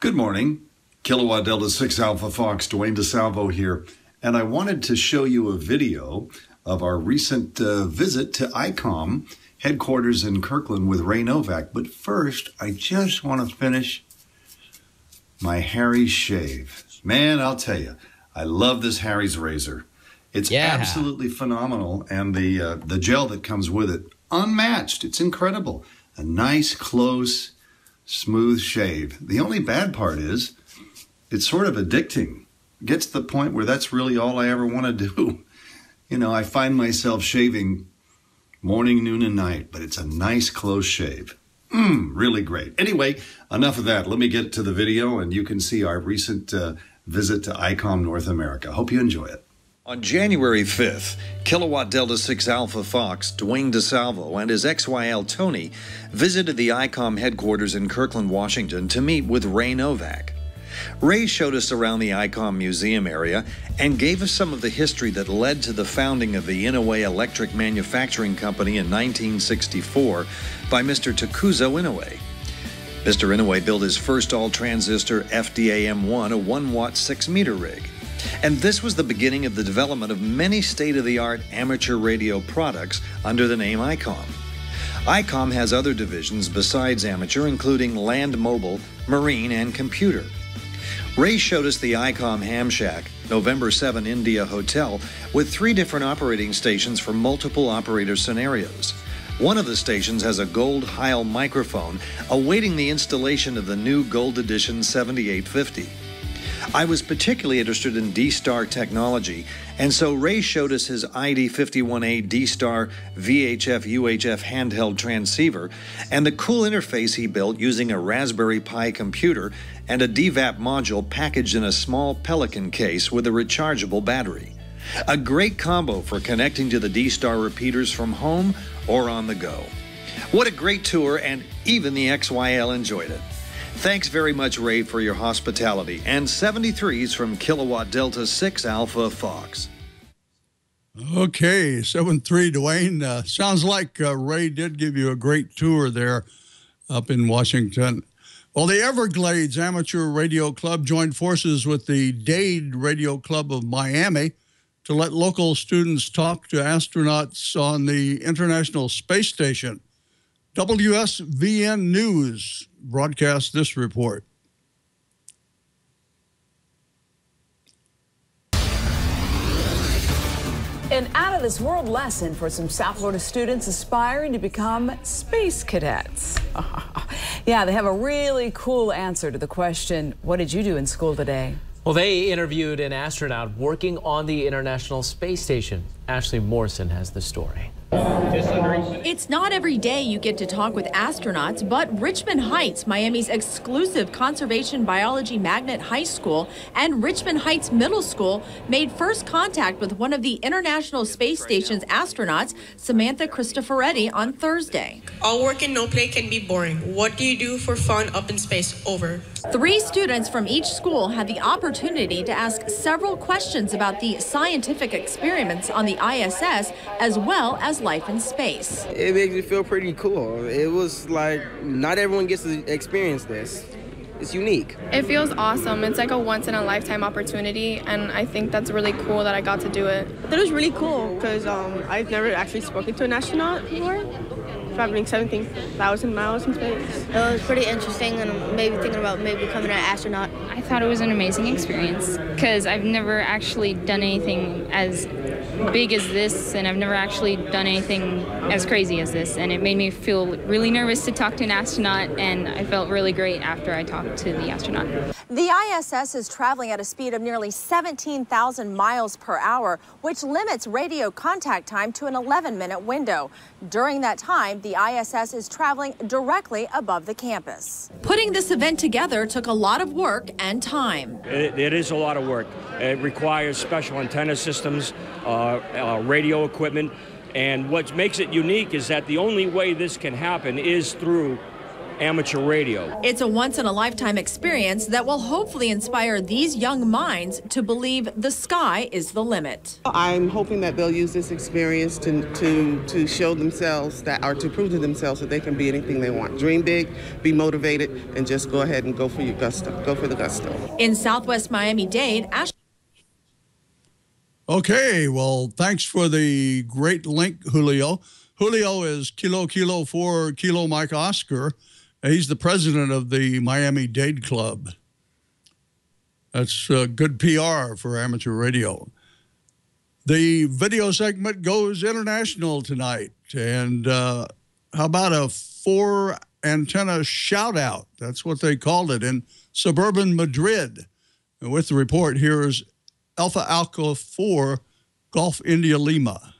Good morning. Kilowatt Delta 6 Alpha Fox, Dwayne DeSalvo here. And I wanted to show you a video of our recent uh, visit to ICOM headquarters in Kirkland with Ray Novak. But first, I just want to finish my Harry's shave. Man, I'll tell you, I love this Harry's razor. It's Yeah. absolutely phenomenal, and the uh, the gel that comes with it, unmatched. It's incredible. A nice, close, smooth shave. The only bad part is, it's sort of addicting. It gets to the point where that's really all I ever want to do. You know, I find myself shaving morning, noon, and night, but it's a nice close shave. Mmm, really great. Anyway, enough of that. Let me get to the video, and you can see our recent uh, visit to ICOM North America. Hope you enjoy it. On January 5th, Kilowatt Delta 6 Alpha Fox, Dwayne DeSalvo, and his XYL Tony visited the ICOM headquarters in Kirkland, Washington to meet with Ray Novak. Ray showed us around the ICOM museum area and gave us some of the history that led to the founding of the Inoue Electric Manufacturing Company in 1964 by Mr. Takuzo Inoue. Mr. Inoue built his first all transistor FDA M1, a 1 watt 6 meter rig. And this was the beginning of the development of many state of the art amateur radio products under the name ICOM. ICOM has other divisions besides amateur, including land mobile, marine, and computer. Ray showed us the ICOM Ham Shack, November 7 India Hotel, with three different operating stations for multiple operator scenarios. One of the stations has a gold Heil microphone awaiting the installation of the new Gold Edition 7850. I was particularly interested in D Star technology, and so Ray showed us his ID51A D Star VHF UHF handheld transceiver and the cool interface he built using a Raspberry Pi computer and a DVAP module packaged in a small Pelican case with a rechargeable battery. A great combo for connecting to the D Star repeaters from home or on the go. What a great tour, and even the XYL enjoyed it. Thanks very much, Ray, for your hospitality. And 73s from Kilowatt Delta 6 Alpha Fox. Okay, 73, Dwayne. Uh, sounds like uh, Ray did give you a great tour there up in Washington. Well, the Everglades Amateur Radio Club joined forces with the Dade Radio Club of Miami to let local students talk to astronauts on the International Space Station. WSVN News broadcast this report. An out of this world lesson for some South Florida students aspiring to become space cadets. yeah, they have a really cool answer to the question What did you do in school today? Well, they interviewed an astronaut working on the International Space Station. Ashley Morrison has the story. It's not every day you get to talk with astronauts, but Richmond Heights, Miami's exclusive conservation biology magnet high school, and Richmond Heights Middle School made first contact with one of the International Space Station's astronauts, Samantha Cristoforetti, on Thursday. All work and no play can be boring. What do you do for fun up in space? Over. Three students from each school had the opportunity to ask several questions about the scientific experiments on the ISS as well as life in space. It makes me feel pretty cool. It was like not everyone gets to experience this. It's unique. It feels awesome. It's like a once in a lifetime opportunity, and I think that's really cool that I got to do it. That it was really cool because um, I've never actually spoken to an astronaut before. Traveling 17,000 miles in space. It was pretty interesting and maybe thinking about maybe becoming an astronaut. I thought it was an amazing experience because I've never actually done anything as big as this, and I've never actually done anything as crazy as this. And it made me feel really nervous to talk to an astronaut, and I felt really great after I talked to the astronaut. The ISS is traveling at a speed of nearly 17,000 miles per hour, which limits radio contact time to an 11 minute window. During that time, the ISS is traveling directly above the campus. Putting this event together took a lot of work and time. It, it is a lot of work. It requires special antenna systems, uh, uh, radio equipment, and what makes it unique is that the only way this can happen is through amateur radio. It's a once in a lifetime experience that will hopefully inspire these young minds to believe the sky is the limit. I'm hoping that they'll use this experience to, to, to show themselves that, or to prove to themselves that they can be anything they want. Dream big, be motivated, and just go ahead and go for your gusto. Go for the gusto. In Southwest Miami Dade, Ash. Okay, well, thanks for the great link, Julio. Julio is Kilo Kilo 4 Kilo Mike Oscar. He's the president of the Miami Dade Club. That's uh, good PR for amateur radio. The video segment goes international tonight. And uh, how about a four antenna shout out? That's what they called it in suburban Madrid. And with the report, here's Alpha Alpha 4 Golf India Lima.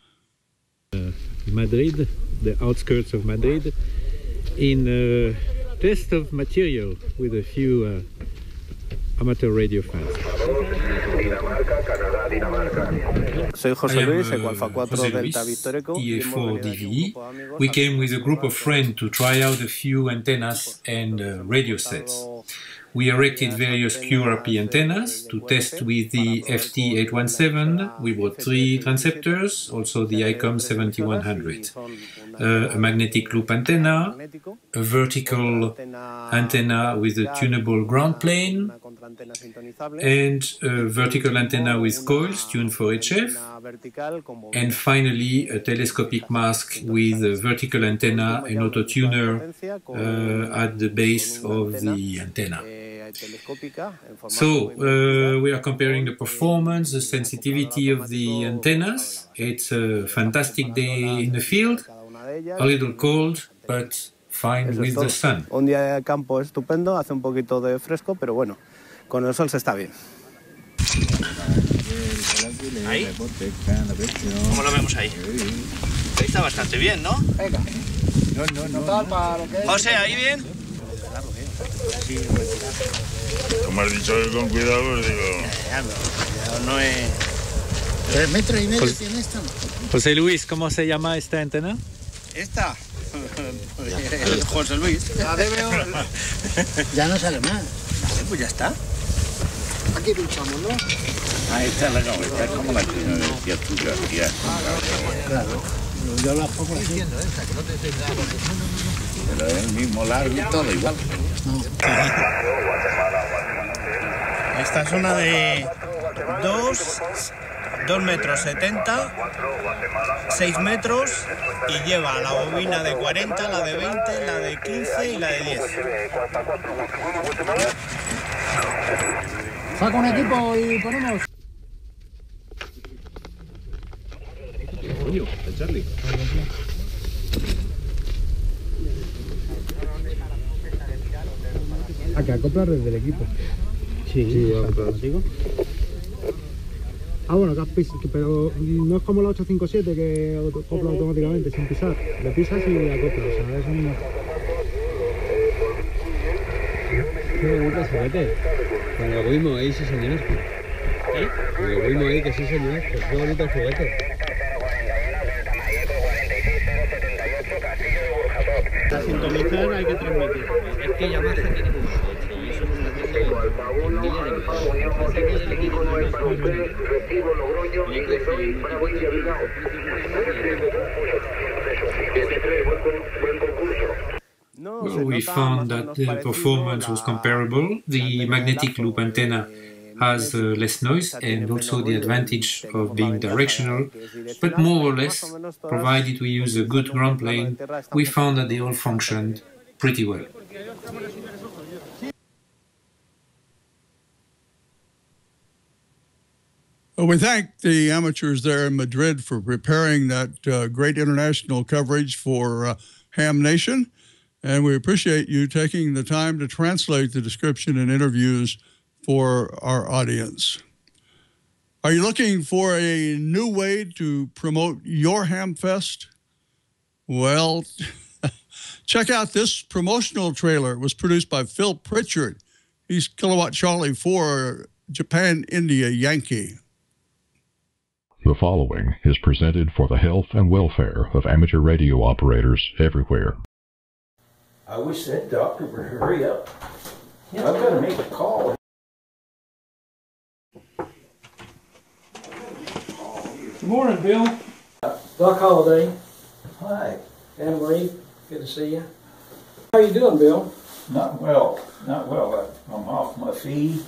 Uh, Madrid, the outskirts of Madrid, in a test of material with a few uh, amateur radio fans. Soy José Luis, Equalfa 4 Delta Victorico. EF4DVE. We came with a group of friends to try out a few antennas and uh, radio sets. We erected various QRP antennas to test with the FT817. We bought three transceptors, also the ICOM 7100. Uh, a magnetic loop antenna, a vertical antenna with a tunable ground plane, and a vertical antenna with coils tuned for HF, and finally a telescopic mask with a vertical antenna and auto tuner uh, at the base of the antenna. So uh, we are comparing the performance, the sensitivity of the antennas. It's a fantastic day in the field, a little cold, but fine with the sun. Un día de campo estupendo, hace un poquito de fresco, pero bueno, con el sol se está bien. Ahí. ¿Cómo lo vemos ahí? Ahí está bastante bien, ¿no? Venga. No, no, no. Total, para lo que es. José, ¿ahí bien? Como has dicho que con cuidado, pues digo. No es. Tres metros y medio tiene esta. José Luis, ¿cómo se llama esta antena? ¿Esta? José Luis. La DBO. Ya no sale más. Pues ya está. Aquí pinchamos, ¿no? Ahí está la cabeza, es como la que me decía tú, García. Claro. Yo la pongo así. Pero es el mismo largo y todo igual. Esta es una de 2, 2 metros 70, 6 metros y lleva la bobina de 40, la de 20, la de 15 y la de 10. Saca un equipo y ponemos. Coño, Charlie. ¿A que acoplar desde el equipo? Sí, sí contigo. Ah, bueno, que has pero no es como la 857 que acopla automáticamente sin pisar. Le pisas y acopla, o sea, es un... Qué el juguete. Con el algoritmo ahí, sí señor. ¿Eh? Con el ahí, que sí señor. Pues qué bonito el juguete. Para sintonizar hay que transmitir. Es que Yamaha tiene un coche y eso es una de we found that the performance was comparable. The magnetic loop antenna has uh, less noise and also the advantage of being directional, but more or less, provided we use a good ground plane, we found that they all functioned pretty well. Well, we thank the amateurs there in Madrid for preparing that uh, great international coverage for uh, Ham Nation. And we appreciate you taking the time to translate the description and interviews for our audience. Are you looking for a new way to promote your Hamfest? Well, check out this promotional trailer. It was produced by Phil Pritchard. He's Kilowatt Charlie for Japan India Yankee. The following is presented for the health and welfare of amateur radio operators everywhere. I wish that doctor would hurry up. I've got to make a call. Good morning, Bill. Doc Holliday. Hi. Anna Marie, good to see you. How are you doing, Bill? Not well. Not well. I'm off my feet.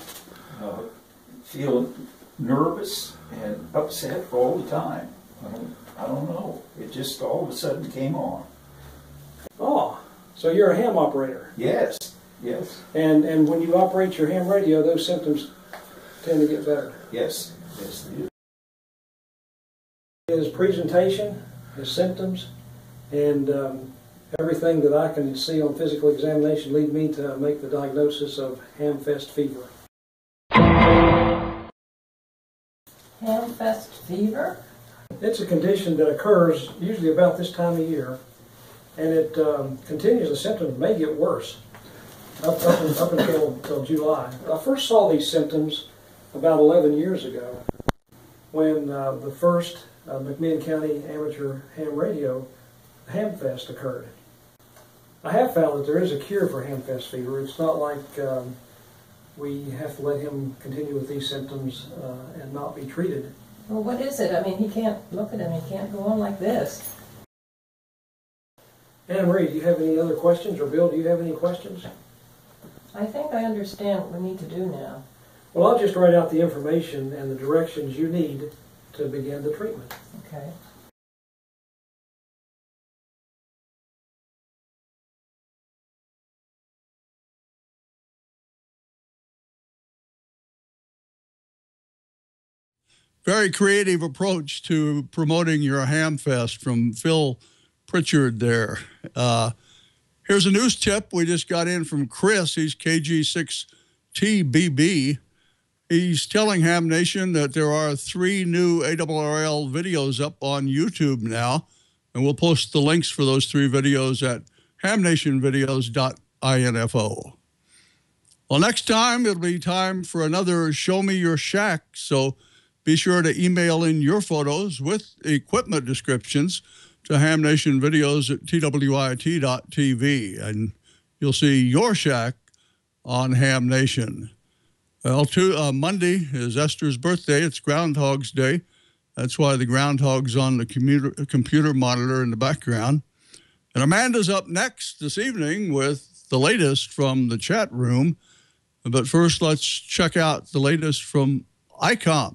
Uh, feel nervous and upset all the time. I don't, I don't know. It just all of a sudden came on. Oh, so you're a ham operator? Yes, yes. And and when you operate your ham radio, those symptoms tend to get better? Yes, yes they do. His presentation, his symptoms, and um, everything that I can see on physical examination lead me to make the diagnosis of hamfest fever. Hamfest fever? It's a condition that occurs usually about this time of year, and it um, continues. The symptoms may get worse up, up, up until, until July. I first saw these symptoms about 11 years ago when uh, the first uh, McMinn County Amateur Ham Radio Hamfest occurred. I have found that there is a cure for hamfest fever. It's not like um, we have to let him continue with these symptoms uh, and not be treated. Well, what is it? I mean, he can't look at him. He can't go on like this. Anna Marie, do you have any other questions? Or Bill, do you have any questions? I think I understand what we need to do now. Well, I'll just write out the information and the directions you need to begin the treatment. Okay. Very creative approach to promoting your Hamfest from Phil Pritchard there. Uh, here's a news tip we just got in from Chris. He's KG6TBB. He's telling Ham Nation that there are three new ARRL videos up on YouTube now, and we'll post the links for those three videos at hamnationvideos.info. Well, next time it'll be time for another Show Me Your Shack. So be sure to email in your photos with equipment descriptions to Ham Nation videos at twit.tv, and you'll see your shack on Ham Nation. Well, to, uh, Monday is Esther's birthday. It's Groundhog's Day. That's why the groundhog's on the computer, computer monitor in the background. And Amanda's up next this evening with the latest from the chat room. But first, let's check out the latest from ICOM.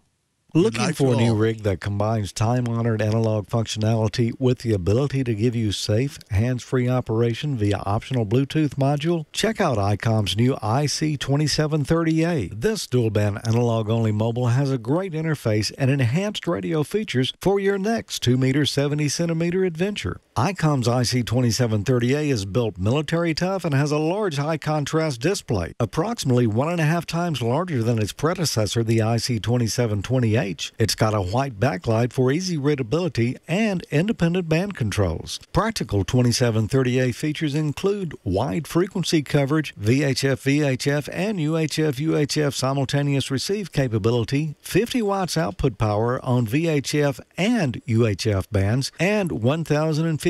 Looking for a new rig that combines time honored analog functionality with the ability to give you safe, hands free operation via optional Bluetooth module? Check out ICOM's new IC2730A. This dual band analog only mobile has a great interface and enhanced radio features for your next 2 meter 70 centimeter adventure. ICOM's IC2730A is built military tough and has a large high contrast display, approximately one and a half times larger than its predecessor, the IC2720H. It's got a white backlight for easy readability and independent band controls. Practical 2730A features include wide frequency coverage, VHF VHF and UHF UHF simultaneous receive capability, 50 watts output power on VHF and UHF bands, and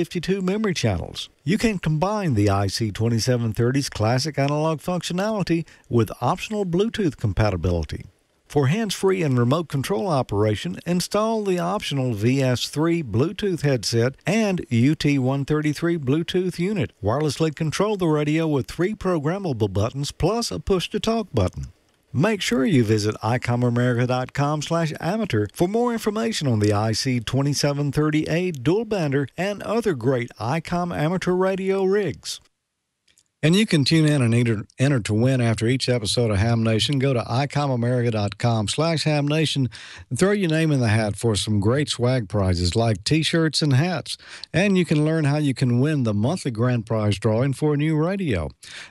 1052 memory channels. You can combine the IC2730's classic analog functionality with optional Bluetooth compatibility. For hands-free and remote control operation, install the optional VS3 Bluetooth headset and UT133 Bluetooth unit. Wirelessly control the radio with three programmable buttons plus a push-to-talk button. Make sure you visit icomamerica.com slash amateur for more information on the IC2730A dual bander and other great ICOM amateur radio rigs. And you can tune in and enter, enter to win after each episode of Ham Nation. Go to icomamerica.com slash Ham Nation and throw your name in the hat for some great swag prizes like t-shirts and hats. And you can learn how you can win the monthly grand prize drawing for a new radio.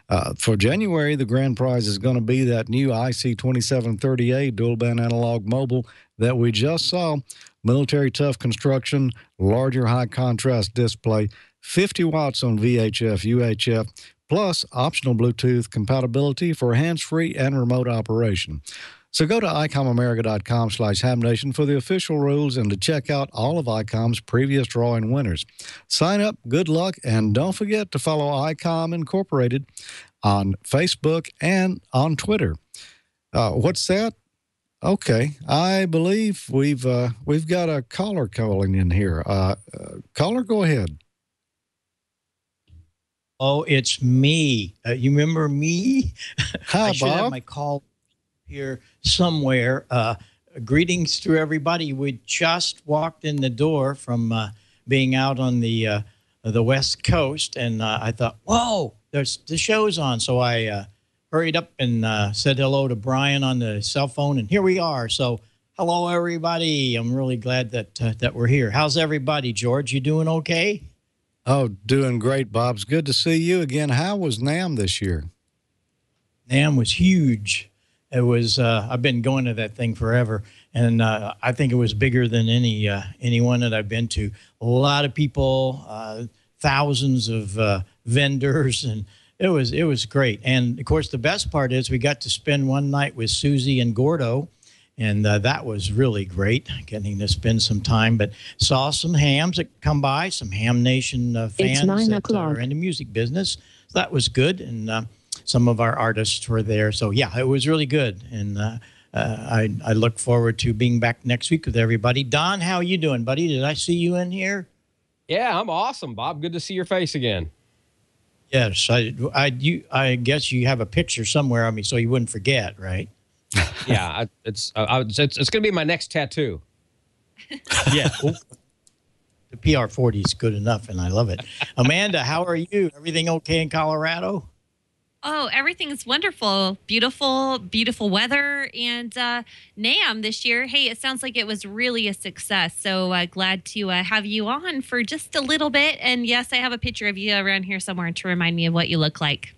Uh, for January, the grand prize is going to be that new IC2730A dual band analog mobile that we just saw. Military tough construction, larger high contrast display, 50 watts on VHF, UHF, plus optional Bluetooth compatibility for hands-free and remote operation. So go to icomamerica.com slash hamnation for the official rules and to check out all of ICOM's previous drawing winners. Sign up, good luck, and don't forget to follow ICOM Incorporated on Facebook and on Twitter. Uh, what's that? Okay, I believe we've uh, we've got a caller calling in here. Uh, uh caller, go ahead. Oh, it's me. Uh, you remember me? Hi, I should Bob. have my call here somewhere. Uh, greetings to everybody. We just walked in the door from uh, being out on the uh, the West Coast, and uh, I thought, "Whoa, there's the show's on." So I uh, hurried up and uh, said hello to Brian on the cell phone, and here we are. So, hello, everybody. I'm really glad that that we're here. How's everybody, George? You doing okay? Oh, doing great, Bob's good to see you again. How was NAMM this year? NAMM was huge. It was. Uh, I've been going to that thing forever, and uh, I think it was bigger than any uh, anyone that I've been to. A lot of people, uh, thousands of uh, vendors, and it was it was great. And of course, the best part is we got to spend one night with Susie and Gordo and uh, that was really great getting to spend some time. But saw some hams that come by, some Ham Nation uh, fans that are in the music business. So that was good, and uh, some of our artists were there. So yeah, it was really good, and uh, uh, I I look forward to being back next week with everybody. Don, how are you doing, buddy? Did I see you in here? Yeah, I'm awesome, Bob. Good to see your face again. Yes, I I you I guess you have a picture somewhere of me so you wouldn't forget, right? yeah, I, it's, uh, it's it's going to be my next tattoo. yeah. the PR40 is good enough, and I love it. Amanda, how are you? Everything okay in Colorado? Oh, everything's wonderful. Beautiful, beautiful weather. And uh, NAMM this year, hey, it sounds like it was really a success. So uh, glad to uh, have you on for just a little bit. And yes, I have a picture of you around here somewhere to remind me of what you look like.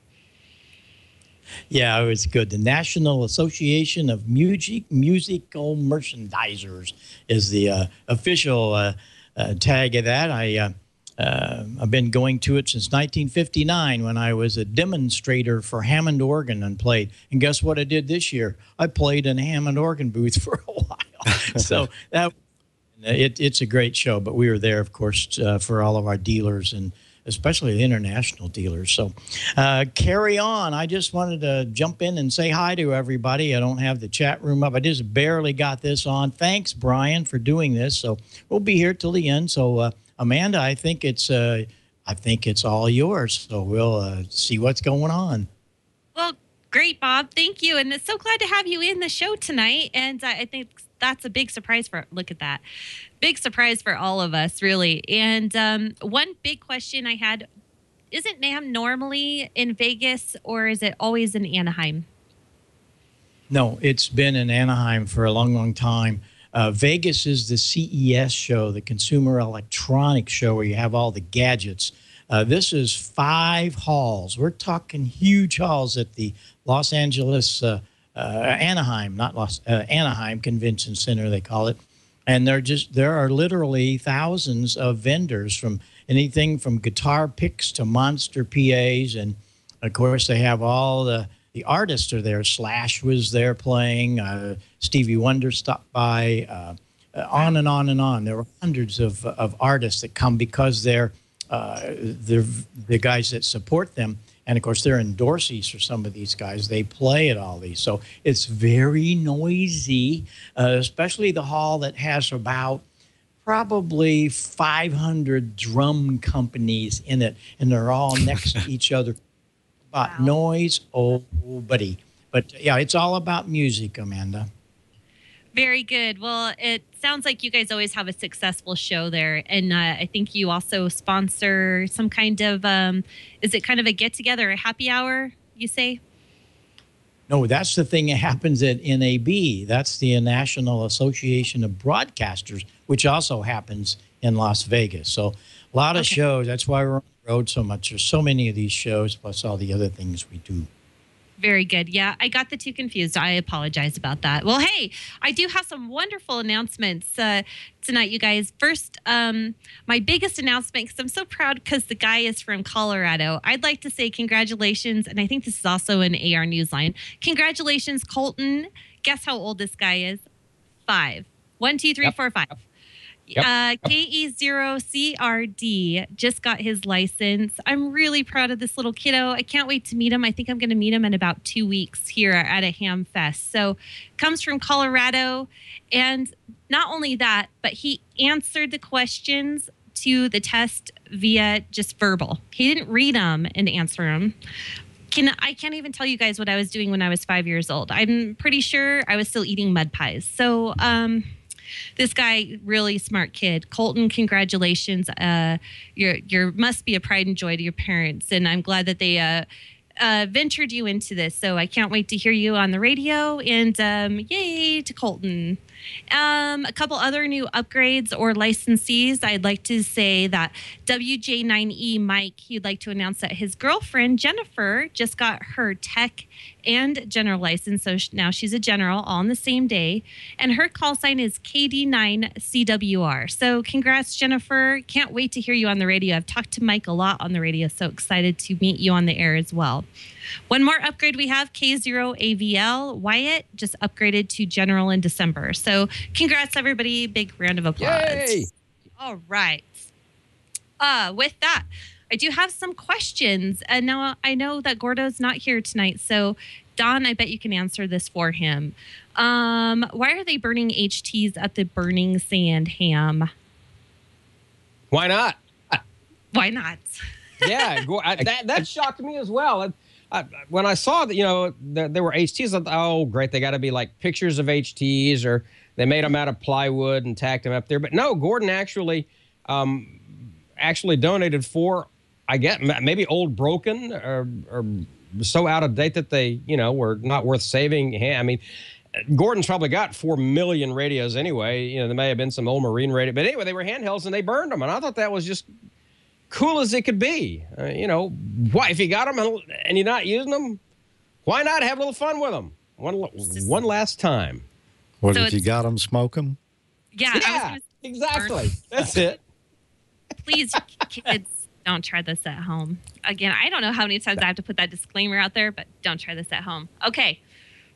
Yeah, it was good. The National Association of Music Musical Merchandisers is the uh, official uh, uh, tag of that. I uh, uh, I've been going to it since 1959 when I was a demonstrator for Hammond organ and played. And guess what I did this year? I played in a Hammond organ booth for a while. so that it, it's a great show. But we were there, of course, uh, for all of our dealers and especially the international dealers. So uh, carry on. I just wanted to jump in and say hi to everybody. I don't have the chat room up. I just barely got this on. Thanks, Brian, for doing this. So we'll be here till the end. So uh, Amanda, I think it's uh, I think it's all yours. So we'll uh, see what's going on. Well, great, Bob. Thank you, and so glad to have you in the show tonight. And uh, I think that's a big surprise for look at that big surprise for all of us really. And um, one big question i had isn't NAMM normally in vegas or is it always in anaheim? No it's been in anaheim for a long long time. Uh, vegas is the ces show the consumer electronics show where you have all the gadgets. Uh, this is five halls. We're talking huge halls at the los angeles uh, uh, Anaheim, not Los uh, Anaheim Convention Center, they call it. And there just there are literally thousands of vendors from anything from guitar picks to monster PAs, and of course they have all the the artists are there. Slash was there playing. Uh, Stevie Wonder stopped by. Uh, uh, on and on and on. There were hundreds of of artists that come because they're uh, they're the guys that support them and of course, they're endorsees for some of these guys. They play at all these. So it's very noisy, uh, especially the hall that has about probably 500 drum companies in it, and they're all next to each other. About wow. noise, oh, buddy. But yeah, it's all about music, Amanda. Very good. Well, it sounds like you guys always have a successful show there, and uh, I think you also sponsor some kind of um, is it kind of a get together, a happy hour? You say? No, that's the thing that happens at NAB. That's the National Association of Broadcasters, which also happens in Las Vegas. So a lot of Okay. shows. That's why we're on the road so much. There's so many of these shows, plus all the other things we do. Very good. Yeah, I got the two confused. I apologize about that. Well, hey, I do have some wonderful announcements uh, tonight, you guys. First, um, my biggest announcement, because I'm so proud because the guy is from Colorado. I'd like to say congratulations, and I think this is also an AR Newsline. Congratulations, Colton. Guess how old this guy is? Five. One, two, three, four, five. Yep. Uh, KE0CRD just got his license. I'm really proud of this little kiddo. I can't wait to meet him. I think I'm going to meet him in about two weeks here at a ham fest. So, comes from Colorado. And not only that, but he answered the questions to the test via just verbal. He didn't read them and answer them. Can I can't even tell you guys what I was doing when I was five years old. I'm pretty sure I was still eating mud pies. So, um, this guy really smart kid colton congratulations uh you're you're must be a pride and joy to your parents and i'm glad that they uh uh, ventured you into this, so I can't wait to hear you on the radio. And um, yay to Colton! Um, a couple other new upgrades or licensees. I'd like to say that WJ9E Mike, he'd like to announce that his girlfriend Jennifer just got her tech and general license. So now she's a general all on the same day. And her call sign is KD9CWR. So congrats, Jennifer. Can't wait to hear you on the radio. I've talked to Mike a lot on the radio, so excited to meet you on the air as well. One more upgrade we have K0AVL. Wyatt just upgraded to general in December. So congrats, everybody. Big round of applause. Yay! All right. Uh, with that, I do have some questions. And now I know that Gordo's not here tonight. So, Don, I bet you can answer this for him. Um, why are they burning HTs at the Burning Sand Ham? Why not? Why not? yeah, that that shocked me as well. I, when I saw that, you know, that there were HTs, I thought, oh, great, they got to be like pictures of HTs, or they made them out of plywood and tacked them up there. But no, Gordon actually, um, actually donated four. I get maybe old, broken, or, or so out of date that they, you know, were not worth saving. Ha- I mean. Gordon's probably got four million radios anyway. You know, there may have been some old Marine radio, but anyway, they were handhelds and they burned them, and I thought that was just cool as it could be. Uh, you know, why if you got them and, and you're not using them, why not have a little fun with them one one last time? What So if you got them smoking? Yeah, Yeah, gonna exactly. That's it. please kids don't try this at home. Again i don't know how many times i have to put that disclaimer out there but don't try this at home. Okay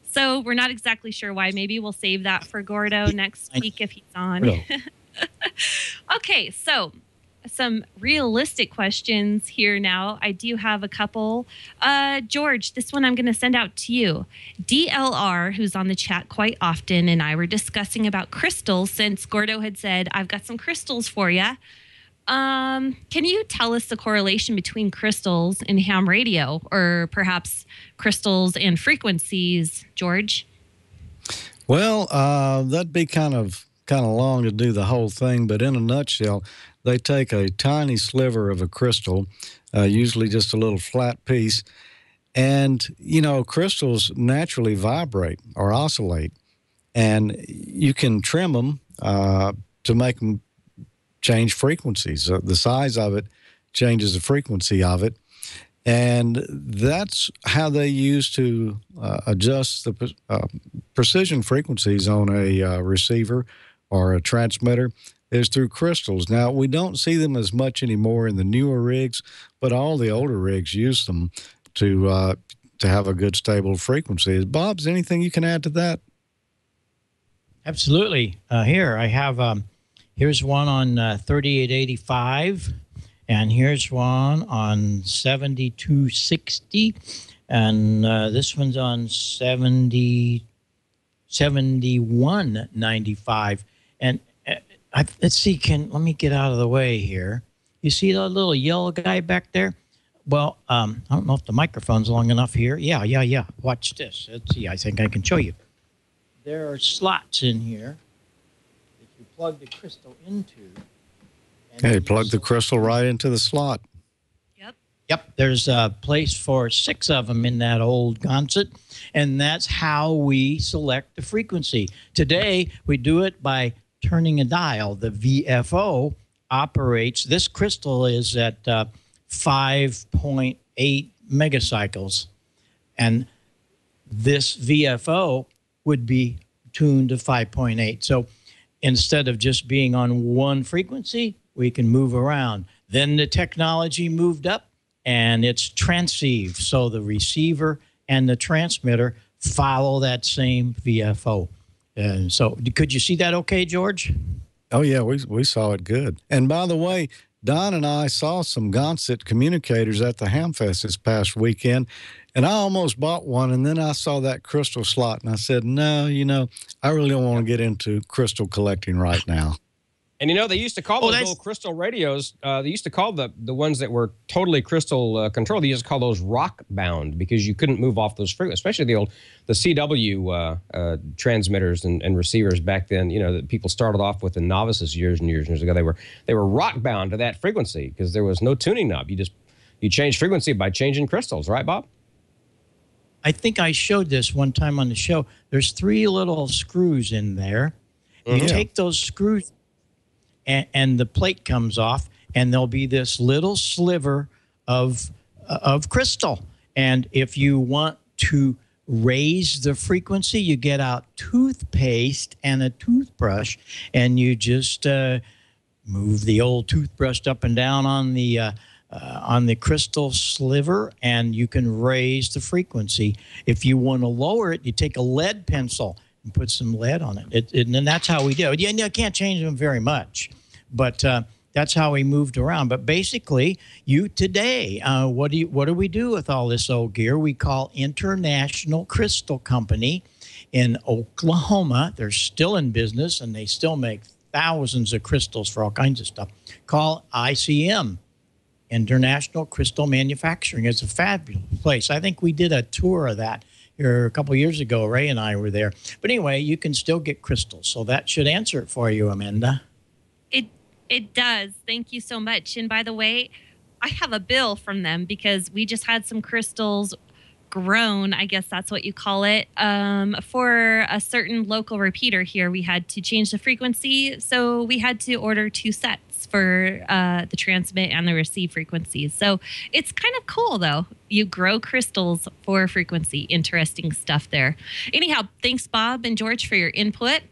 so we're not exactly sure why. Maybe we'll save that for gordo next week if he's on. Okay so some realistic questions here now. I do have a couple. Uh george this one i'm going to send out to you. Dlr who's on the chat quite often and i were discussing about crystals since gordo had said i've got some crystals for you um, can you tell us the correlation between crystals and ham radio, or perhaps crystals and frequencies, George? Well, uh, that'd be kind of kind of long to do the whole thing, but in a nutshell, they take a tiny sliver of a crystal, uh, usually just a little flat piece, and you know crystals naturally vibrate or oscillate, and you can trim them uh, to make them change frequencies. Uh, the size of it changes the frequency of it. And that's how they use to uh, adjust the uh, precision frequencies on a uh, receiver or a transmitter is through crystals. Now, we don't see them as much anymore in the newer rigs, but all the older rigs use them to uh, to have a good stable frequency. Bob's anything you can add to that? Absolutely. Uh, here I have. Um, here's one on uh, 3885, and here's one on 7260, and uh, this one's on 70 7195. And uh, I, let's see. Can let me get out of the way here. You see that little yellow guy back there? Well, um, I don't know if the microphone's long enough here. Yeah, yeah, yeah. Watch this. Let's see. I think I can show you. there are slots in here plug the crystal into. Hey, plug the crystal right into the slot. Yep, Yep. there's a place for six of them in that old Gonset, and that's how we select the frequency. Today, we do it by turning a dial. The VFO operates, this crystal is at uh, 5.8 megacycles, and this VFO would be tuned to 5.8. So instead of just being on one frequency, we can move around. Then the technology moved up and it's transceive. So the receiver and the transmitter follow that same VFO. And so could you see that okay, George? Oh, yeah, we, we saw it good. And by the way, Don and I saw some Gonset communicators at the Hamfest this past weekend, and I almost bought one. And then I saw that crystal slot, and I said, no, you know, I really don't want to get into crystal collecting right now. And you know, they used to call Oh, those little crystal radios. Uh, they used to call the the ones that were totally crystal uh, controlled. They used to call those rock bound because you couldn't move off those frequencies, especially the old the CW uh, uh, transmitters and, and receivers back then. You know, that people started off with the novices years and years and years ago. They were they were rock bound to that frequency because there was no tuning knob. You just you change frequency by changing crystals, right, Bob? I think I showed this one time on the show. There's three little screws in there. You Mhm. take those screws, and, and the plate comes off, and there'll be this little sliver of of crystal. And if you want to raise the frequency, you get out toothpaste and a toothbrush, and you just uh, move the old toothbrush up and down on the uh, uh, on the crystal sliver, and you can raise the frequency. If you want to lower it, you take a lead pencil and put some lead on it. it, it and that's how we do it. Yeah, you can't change them very much, but uh, that's how we moved around. But basically, you today, uh, what do you, what do we do with all this old gear? We call International Crystal Company in Oklahoma. They're still in business, and they still make thousands of crystals for all kinds of stuff. Call ICM. International Crystal Manufacturing. It's a fabulous place. I think we did a tour of that here a couple years ago. Ray and I were there. But anyway, you can still get crystals. So that should answer it for you, Amanda. It it does. Thank you so much. And by the way, I have a bill from them because we just had some crystals grown, I guess that's what you call it, um, for a certain local repeater here. We had to change the frequency, so we had to order two sets for uh, the transmit and the receive frequencies. So it's kind of cool, though. You grow crystals for frequency. Interesting stuff there. Anyhow, thanks, Bob and George, for your input.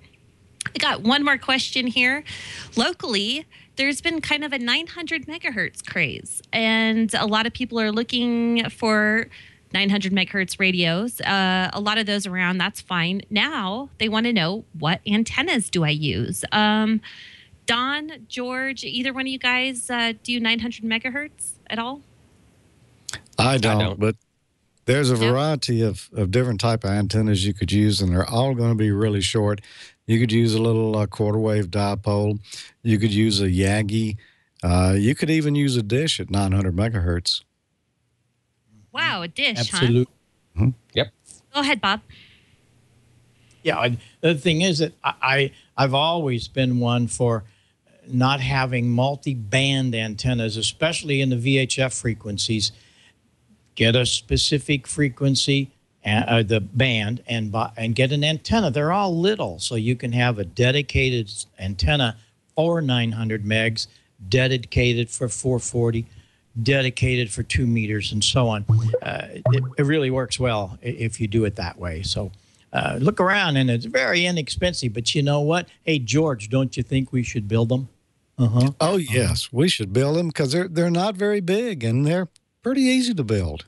I got one more question here. Locally, there's been kind of a 900 megahertz craze, and a lot of people are looking for 900 megahertz radios. Uh, a lot of those around, that's fine. Now they want to know what antennas do I use? Um, Don, George, either one of you guys uh, do 900 megahertz at all? I don't, but there's a variety of, of different type of antennas you could use, and they're all going to be really short. You could use a little uh, quarter wave dipole. You could use a Yagi. Uh, you could even use a dish at 900 megahertz. Wow, a dish, Absolute. Hmm? Yep. Go ahead, Bob. Yeah. and The thing is that I, I, I've always been one for not having multi band antennas, especially in the VHF frequencies. Get a specific frequency, uh, the band, and, and get an antenna. They're all little, so you can have a dedicated antenna for 900 megs, dedicated for 440, dedicated for two meters, and so on. Uh, it, it really works well if you do it that way. So uh, look around, and it's very inexpensive. But you know what? Hey, George, don't you think we should build them? Uh huh. Oh, yes. We should build them because they're, they're not very big and they're pretty easy to build.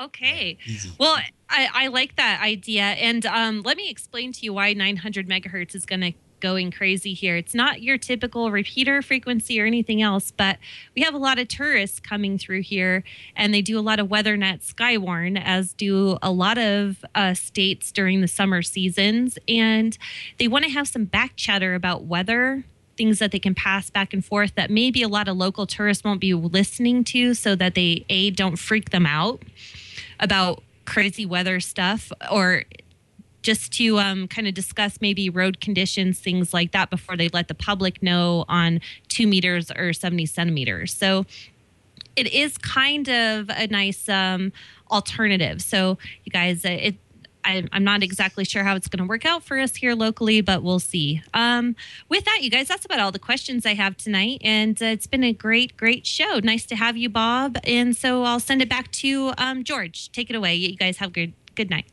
Okay. Well, I, I like that idea. And um, let me explain to you why 900 megahertz is going to going crazy here. It's not your typical repeater frequency or anything else, but we have a lot of tourists coming through here and they do a lot of WeatherNet Skywarn, as do a lot of uh, states during the summer seasons. And they want to have some back chatter about weather things that they can pass back and forth that maybe a lot of local tourists won't be listening to so that they a don't freak them out about crazy weather stuff or just to um, kind of discuss maybe road conditions, things like that, before they let the public know on two meters or 70 centimeters. So it is kind of a nice um, alternative. So you guys, uh, it I, am not exactly sure how it's going to work out for us here locally, but we'll see. Um, with that, you guys, that's about all the questions I have tonight. And uh, it's been a great, great show. Nice to have you, Bob. And so I'll send it back to um, George. Take it away. You guys have a good, good night.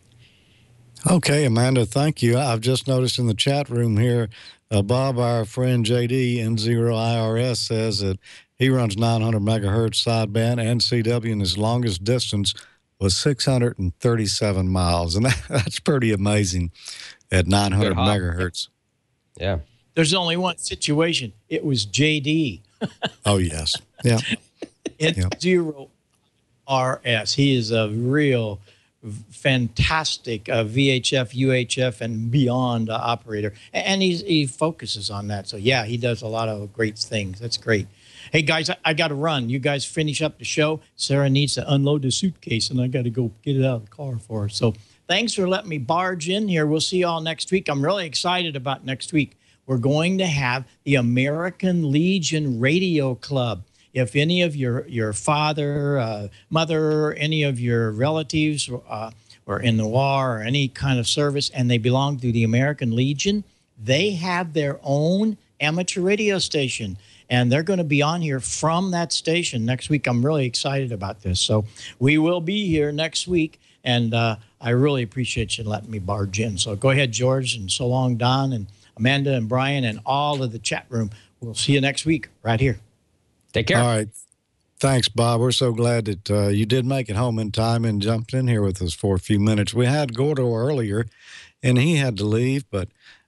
Okay, Amanda, thank you. I've just noticed in the chat room here, uh, Bob, our friend JD N0 IRS, says that he runs 900 megahertz sideband and CW in his longest distance was 637 miles, and that, that's pretty amazing at 900 megahertz. Yeah. There's only one situation. It was JD. oh yes. Yeah. It's yep. zero RS. He is a real fantastic uh, VHF, UHF, and beyond uh, operator, and he's, he focuses on that. So yeah, he does a lot of great things. That's great. Hey, guys, I, I got to run. You guys finish up the show. Sarah needs to unload the suitcase, and I got to go get it out of the car for her. So thanks for letting me barge in here. We'll see you all next week. I'm really excited about next week. We're going to have the American Legion Radio Club. If any of your your father, uh, mother, any of your relatives uh, were in the war or any kind of service, and they belong to the American Legion, they have their own amateur radio station and they're going to be on here from that station next week. I'm really excited about this. So we will be here next week, and uh, I really appreciate you letting me barge in. So go ahead, George, and so long, Don, and Amanda, and Brian, and all of the chat room. We'll see you next week right here. Take care. All right. Thanks, Bob. We're so glad that uh, you did make it home in time and jumped in here with us for a few minutes. We had Gordo earlier, and he had to leave, but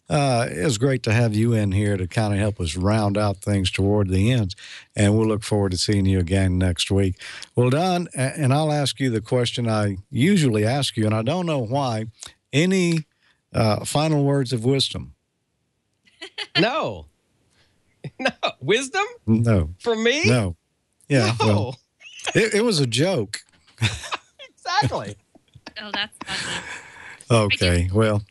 uh, it was great to have you in here to kind of help us round out things toward the end. And we'll look forward to seeing you again next week. Well, Don, and I'll ask you the question I usually ask you, and I don't know why. Any uh, final words of wisdom? no. No. Wisdom? No. From me? No. Yeah. No. Well, it, it was a joke. exactly. oh, that's funny. Okay. Well,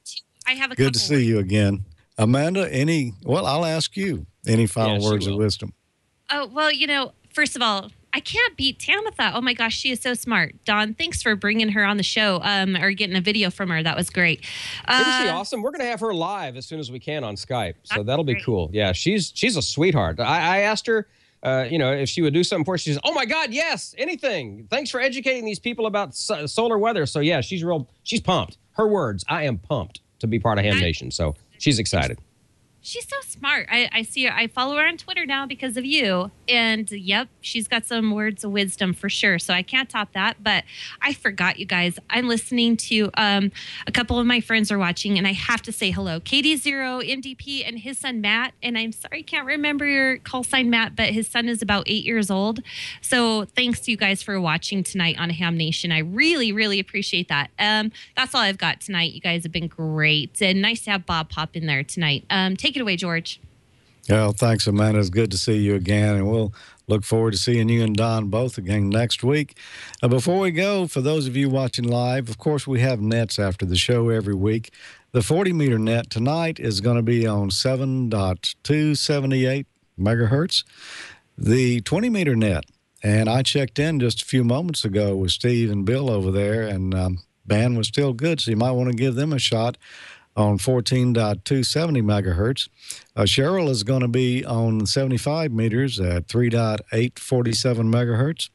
I have a good to see words. you again, Amanda. Any? Well, I'll ask you. Any final Yeah, she words of wisdom? Oh, well, you know, first of all, I can't beat Tamitha. Oh my gosh, she is so smart. Don, thanks for bringing her on the show um, or getting a video from her. That was great. Isn't she Uh, awesome? We're gonna have her live as soon as we can on Skype, so that'll be cool. Yeah, she's she's a sweetheart. I, I asked her, uh, you know, if she would do something for us. She says, "Oh my God, yes, anything. Thanks for educating these people about so- solar weather." So yeah, she's real. She's pumped. Her words, "I am pumped to be part of Ham Nation." So she's excited. She's so smart. I, I see her. I follow her on Twitter now because of you. And yep, she's got some words of wisdom for sure. So I can't top that. But I forgot, you guys. I'm listening to um, a couple of my friends are watching, and I have to say hello. Katie Zero, MDP, and his son Matt. And I'm sorry, I can't remember your call sign, Matt, but his son is about eight years old. So thanks to you guys for watching tonight on Ham Nation. I really, really appreciate that. Um, that's all I've got tonight. You guys have been great, and nice to have Bob pop in there tonight. Um, take it away, George. Well, thanks, Amanda. It's good to see you again, and we'll look forward to seeing you and Don both again next week. Uh, before we go, for those of you watching live, of course, we have nets after the show every week. The 40 meter net tonight is going to be on 7.278 megahertz. The 20 meter net, and I checked in just a few moments ago with Steve and Bill over there, and um, band was still good, so you might want to give them a shot on 14.270 megahertz. Uh, Cheryl is going to be on 75 meters at 3.847 megahertz.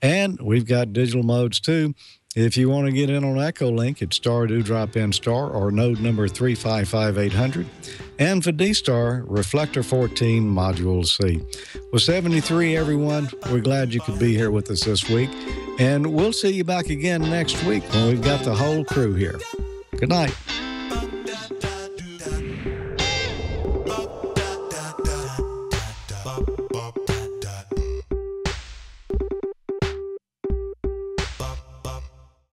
And we've got digital modes too. If you want to get in on Echolink, it's star do drop in star or node number 355800. And for D star, reflector 14 module C. Well, 73, everyone, we're glad you could be here with us this week. And we'll see you back again next week when we've got the whole crew here. Good night.